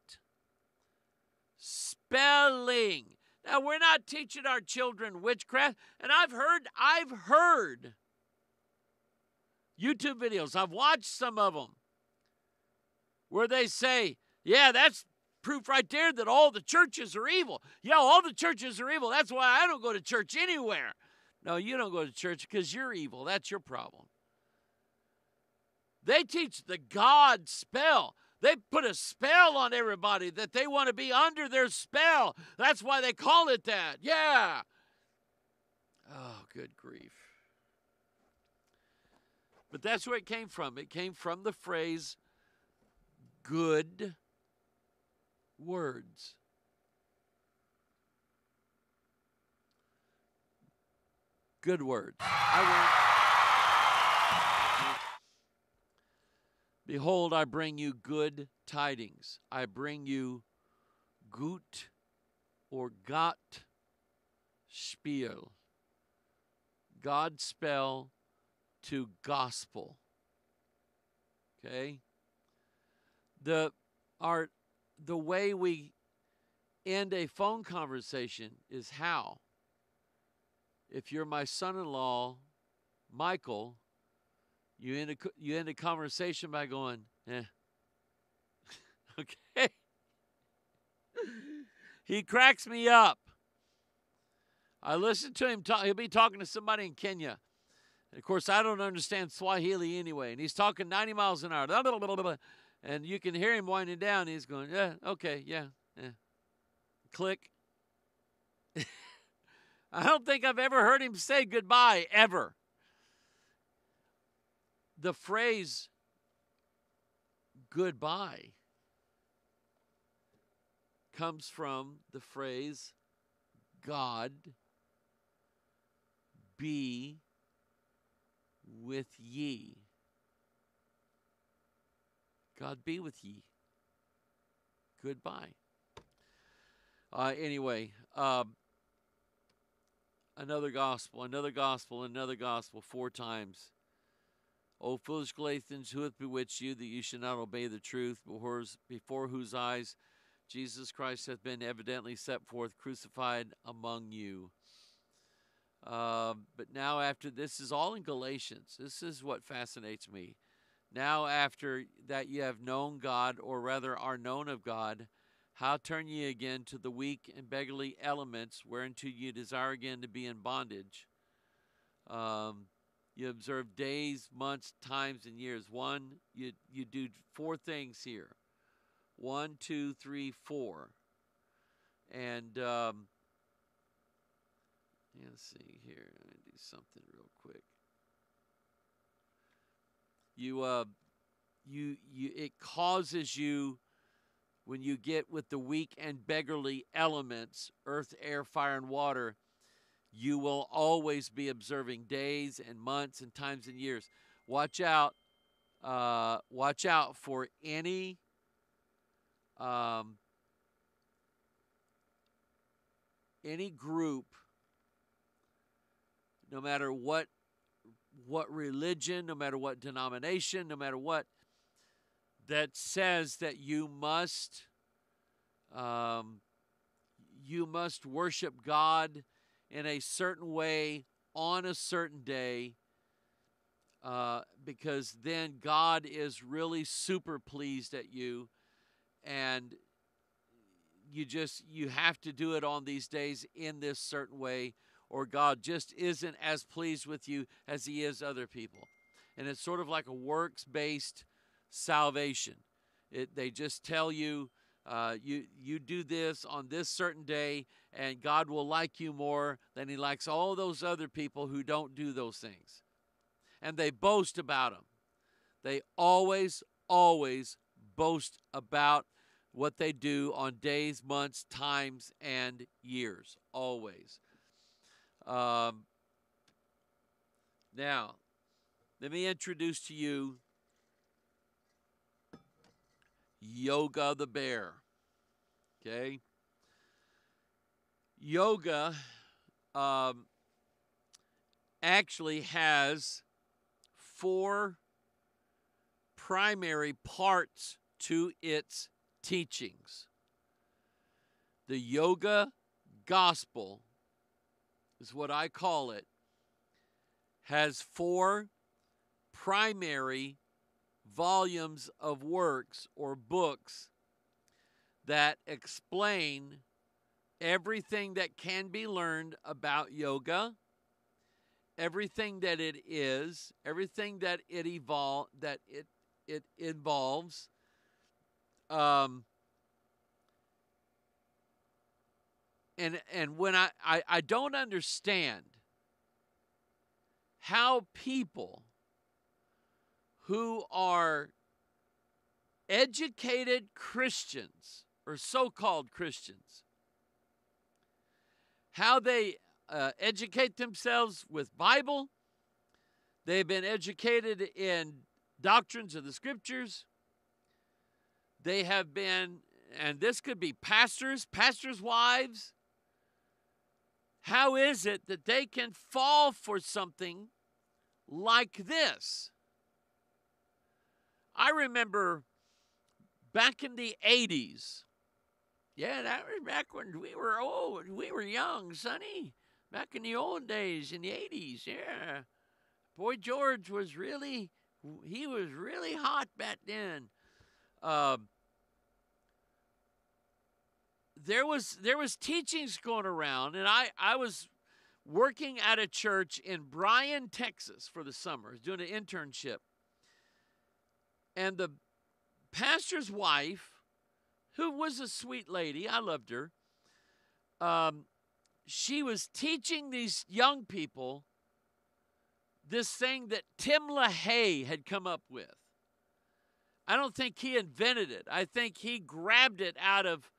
Spelling. Now we're not teaching our children witchcraft, and I've heard I've heard YouTube videos. I've watched some of them where they say, "Yeah, that's proof right there that all the churches are evil." Yeah, all the churches are evil. That's why I don't go to church anywhere. No, you don't go to church because you're evil. That's your problem. They teach the God spell. They put a spell on everybody that they want to be under their spell. That's why they call it that. Yeah. Oh, good grief. But that's where it came from. It came from the phrase good words. Good words. Behold, I bring you good tidings. I bring you gut or got spiel. God spell to gospel. Okay? The our the way we end a phone conversation is how? If you're my son-in-law, Michael, you end a, you end a conversation by going, eh. okay. he cracks me up. I listen to him talk. He'll be talking to somebody in Kenya. And of course, I don't understand Swahili anyway. And he's talking 90 miles an hour. And you can hear him winding down. He's going, yeah, okay, yeah, yeah. Click. I don't think I've ever heard him say goodbye, ever. The phrase goodbye comes from the phrase God be with ye. God be with ye. Goodbye. Uh, anyway, um, another gospel, another gospel, another gospel, four times. O foolish Galatians, who hath bewitched you that you should not obey the truth, before, whose eyes Jesus Christ hath been evidently set forth crucified among you? Uh, but now, after this is all in Galatians, this is what fascinates me. Now, after that ye have known God, or rather are known of God, how turn ye again to the weak and beggarly elements whereunto ye desire again to be in bondage? Um, you observe days, months, times, and years. One, you, you do four things here. One, two, three, four. And um, let's see here. Let me do something real quick. You, uh, you, you, it causes you when you get with the weak and beggarly elements, earth, air, fire, and water, you will always be observing days and months and times and years. Watch out. Uh, watch out for any um, any group, no matter what what religion, no matter what denomination, no matter what that says that you must um, you must worship God in a certain way on a certain day uh, because then God is really super pleased at you and you just you have to do it on these days in this certain way or God just isn't as pleased with you as he is other people. And it's sort of like a works-based salvation. It, they just tell you uh, you you do this on this certain day, and God will like you more than He likes all those other people who don't do those things, and they boast about them. They always, always boast about what they do on days, months, times, and years. Always. Um, now, let me introduce to you Yoga the Bear. Okay? Yoga um, actually has four primary parts to its teachings. The yoga gospel is what I call it, has four primary volumes of works or books that explain everything that can be learned about yoga, everything that it is, everything that it evol- that it it involves. Um, and and when I, I, I don't understand how people who are educated Christians or so called Christians, how they uh, educate themselves with Bible. They've been educated in doctrines of the scriptures. They have been, and this could be pastors, pastors' wives. How is it that they can fall for something like this? I remember back in the 80s. Yeah, that was back when we were old. We were young, Sonny. Back in the old days, in the 80s, yeah. Boy George was really, he was really hot back then. Uh, there was there was teachings going around, and I I was working at a church in Bryan, Texas, for the summer, doing an internship, and the pastor's wife, who was a sweet lady, I loved her. Um, she was teaching these young people this thing that Tim LaHaye had come up with. I don't think he invented it. I think he grabbed it out of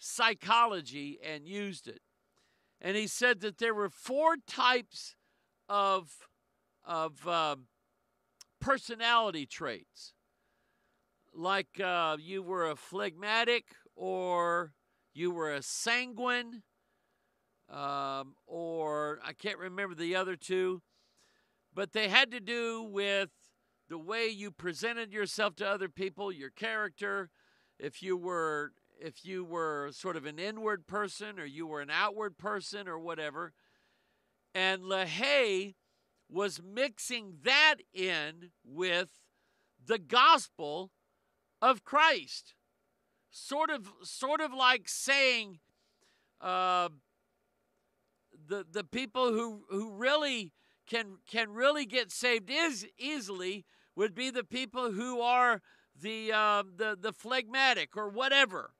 psychology and used it. And he said that there were four types of, of um, personality traits. Like uh, you were a phlegmatic, or you were a sanguine, um, or I can't remember the other two, but they had to do with the way you presented yourself to other people, your character, if you were if you were sort of an inward person or you were an outward person or whatever. And LaHaye was mixing that in with the gospel of Christ. Sort of, sort of like saying, uh, the the people who who really can can really get saved is easily would be the people who are the uh, the the phlegmatic or whatever.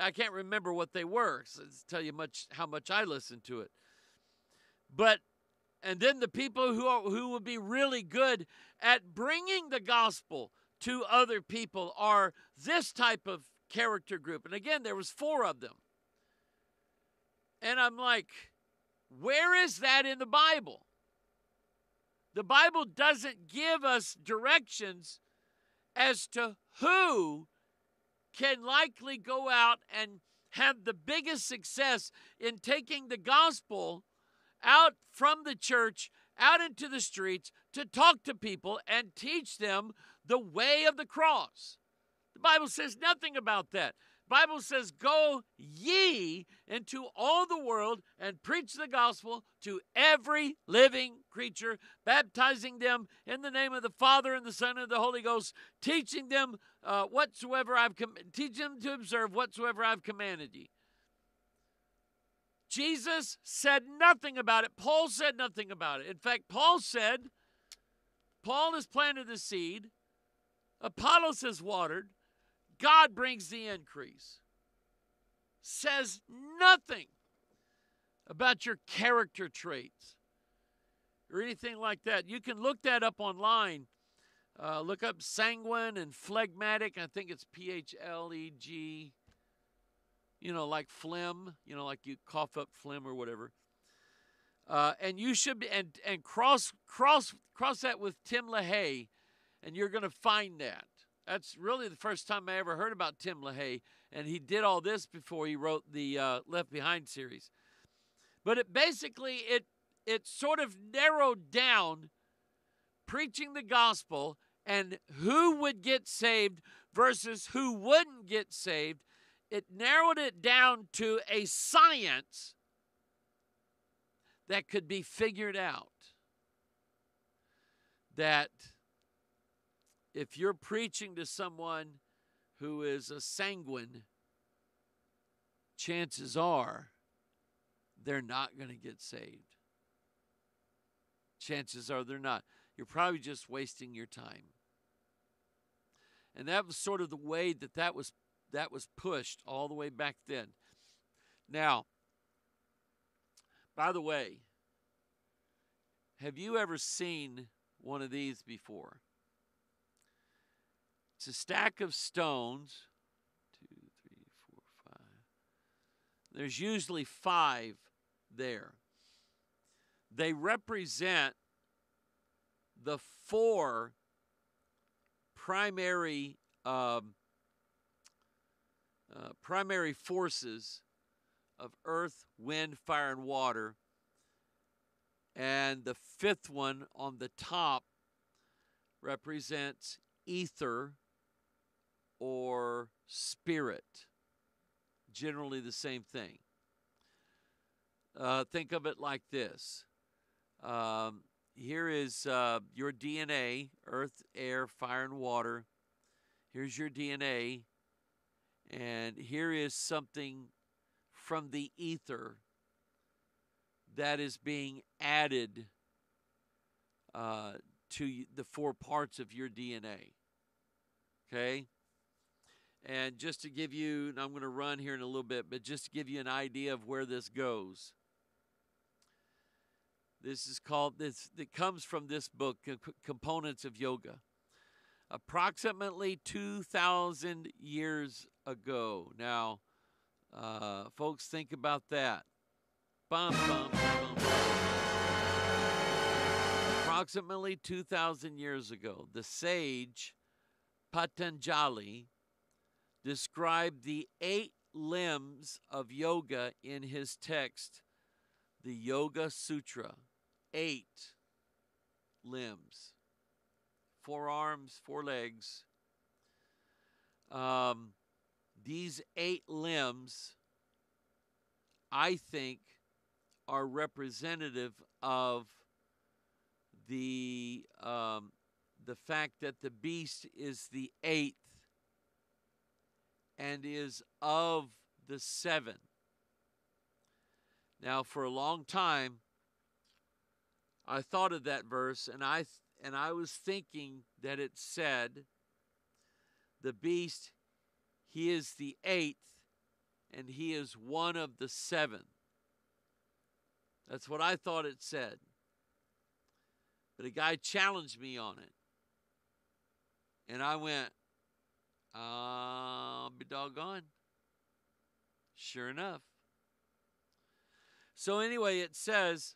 I can't remember what they were. So tell you much how much I listened to it. But and then the people who are, who will be really good at bringing the gospel to other people are this type of character group. And again, there was four of them. And I'm like, where is that in the Bible? The Bible doesn't give us directions as to who can likely go out and have the biggest success in taking the gospel out from the church out into the streets to talk to people and teach them the way of the cross. The Bible says nothing about that. Bible says, Go ye into all the world and preach the gospel to every living creature, baptizing them in the name of the Father and the Son and the Holy Ghost, teaching them uh, whatsoever I've com- teach them to observe whatsoever I've commanded ye. Jesus said nothing about it. Paul said nothing about it. In fact, Paul said, Paul has planted the seed, Apollos has watered, God brings the increase. Says nothing about your character traits or anything like that. You can look that up online. Uh, look up sanguine and phlegmatic. I think it's P H L E G. You know, like phlegm. You know, like you cough up phlegm or whatever. Uh, and you should be and and cross cross cross that with Tim LaHaye, and you're going to find that. That's really the first time I ever heard about Tim LaHaye, and he did all this before he wrote the uh, Left Behind series. But it basically it it sort of narrowed down preaching the gospel and who would get saved versus who wouldn't get saved. It narrowed it down to a science that could be figured out. That if you're preaching to someone who is a sanguine, chances are they're not going to get saved. Chances are they're not. You're probably just wasting your time. And that was sort of the way that that was that was pushed all the way back then. Now, by the way, have you ever seen one of these before? It's a stack of stones. Two, three, four, five. There's usually five there. They represent the four primary um, uh, primary forces of earth, wind, fire, and water. And the fifth one on the top represents ether or spirit. Generally the same thing. Uh, think of it like this um, here is uh, your DNA earth, air, fire, and water. Here's your DNA. And here is something from the ether that is being added uh, to the four parts of your DNA. Okay? And just to give you, I'm going to run here in a little bit, but just to give you an idea of where this goes. This is called this. It comes from this book, Components of Yoga. Approximately 2,000 years ago. Now, uh, folks, think about that. Bum, bum, bum, Approximately 2,000 years ago, the sage Patanjali described the eight limbs of yoga in his text, the Yoga Sutra. Eight limbs, four arms, four legs. Um, these eight limbs, I think, are representative of the um, the fact that the beast is the eighth and is of the seven. Now, for a long time, I thought of that verse, and I and I was thinking that it said, "The beast, he is the eighth, and he is one of the seven." That's what I thought it said. But a guy challenged me on it, and I went, I'll be doggone. Sure enough. So, anyway, it says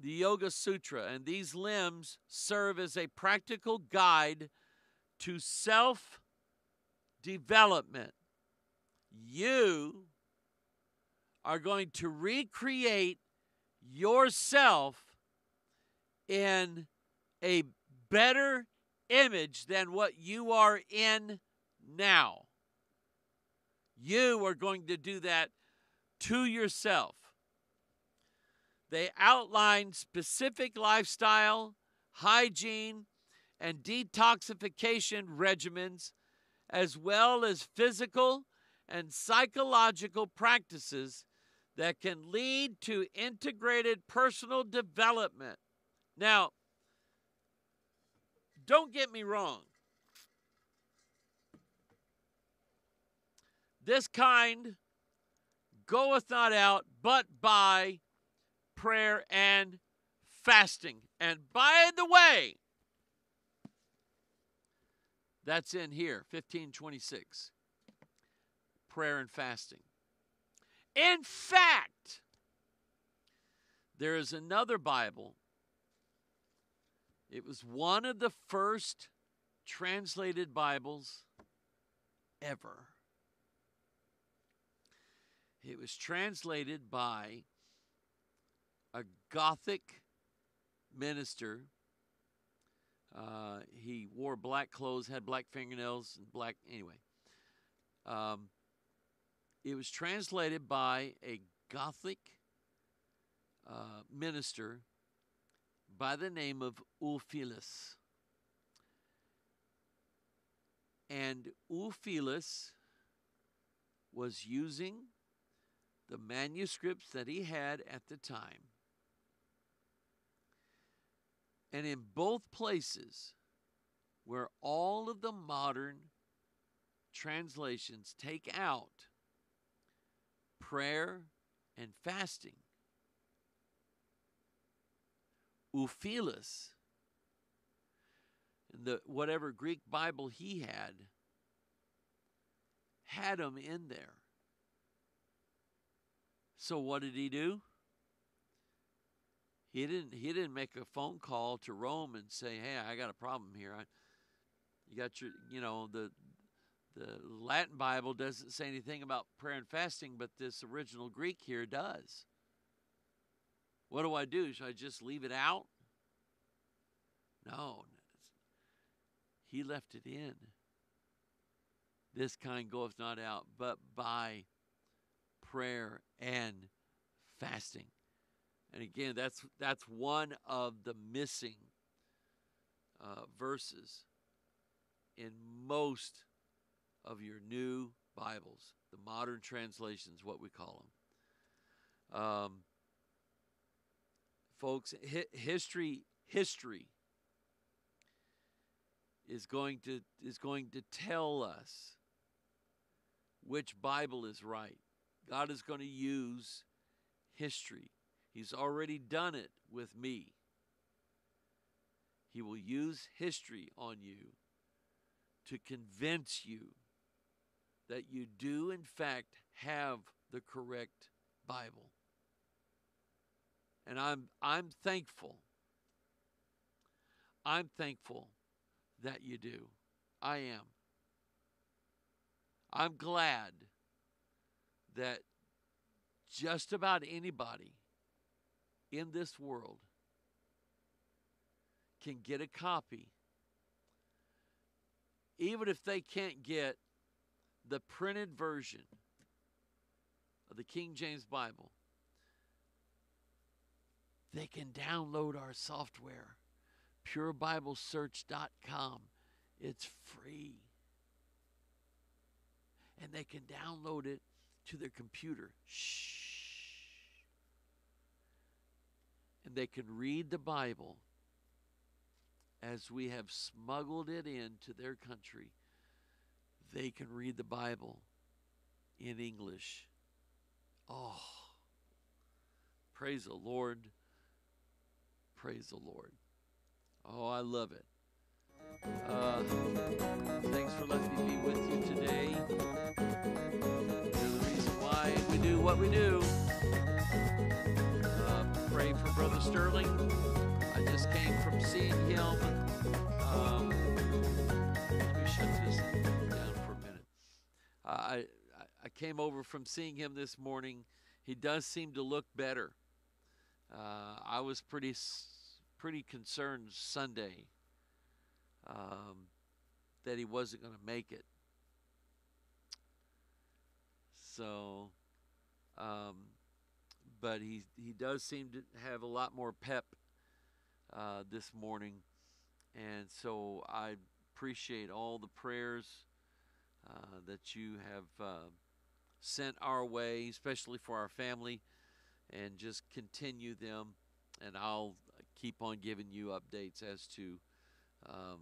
the Yoga Sutra, and these limbs serve as a practical guide to self development. You are going to recreate yourself in a better image than what you are in now. You are going to do that to yourself. They outline specific lifestyle, hygiene, and detoxification regimens, as well as physical and psychological practices that can lead to integrated personal development. Now, don't get me wrong. This kind goeth not out but by prayer and fasting. And by the way, that's in here, 1526. Prayer and fasting. In fact, there is another Bible. It was one of the first translated Bibles ever. It was translated by a Gothic minister. Uh, he wore black clothes, had black fingernails, and black. Anyway, um, it was translated by a Gothic uh, minister by the name of Ulfilas. And Ulfilas was using the manuscripts that he had at the time. And in both places where all of the modern translations take out prayer and fasting, Ulfilas, the whatever Greek Bible he had, had him in there. So what did he do? He didn't he didn't make a phone call to Rome and say, "Hey, I got a problem here. I, you got your, you know, the the Latin Bible doesn't say anything about prayer and fasting, but this original Greek here does. What do I do? Should I just leave it out? No. He left it in. This kind goeth not out, but by prayer and fasting. And again, that's that's one of the missing uh, verses in most of your new Bibles, the modern translations, what we call them. Um, folks, hi- history history is going to is going to tell us which Bible is right. God is going to use history. He's already done it with me. He will use history on you to convince you that you do, in fact, have the correct Bible. And I'm, I'm thankful. I'm thankful that you do. I am. I'm glad that just about anybody in this world can get a copy, even if they can't get the printed version of the King James Bible. They can download our software, purebiblesearch.com. It's free. And they can download it to their computer. Shh. And they can read the Bible as we have smuggled it into their country. They can read the Bible in English. Oh, praise the Lord. Praise the Lord. Oh, I love it. Uh, thanks for letting me be with you today. You're the reason why we do what we do. Uh, pray for Brother Sterling. I just came from seeing him. Um, let me shut this down for a minute. Uh, I I came over from seeing him this morning. He does seem to look better. Uh, I was pretty pretty concerned Sunday um, that he wasn't going to make it. so, um, but he he does seem to have a lot more pep uh, this morning, and so I appreciate all the prayers uh, that you have uh, sent our way, especially for our family, and just continue them. And I'll keep on giving you updates as to um,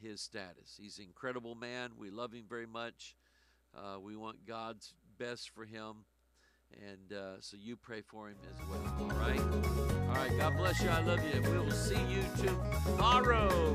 his status. He's an incredible man. We love him very much. Uh, we want God's best for him. And uh, so you pray for him as well. All right? All right. God bless you. I love you. We will see you tomorrow.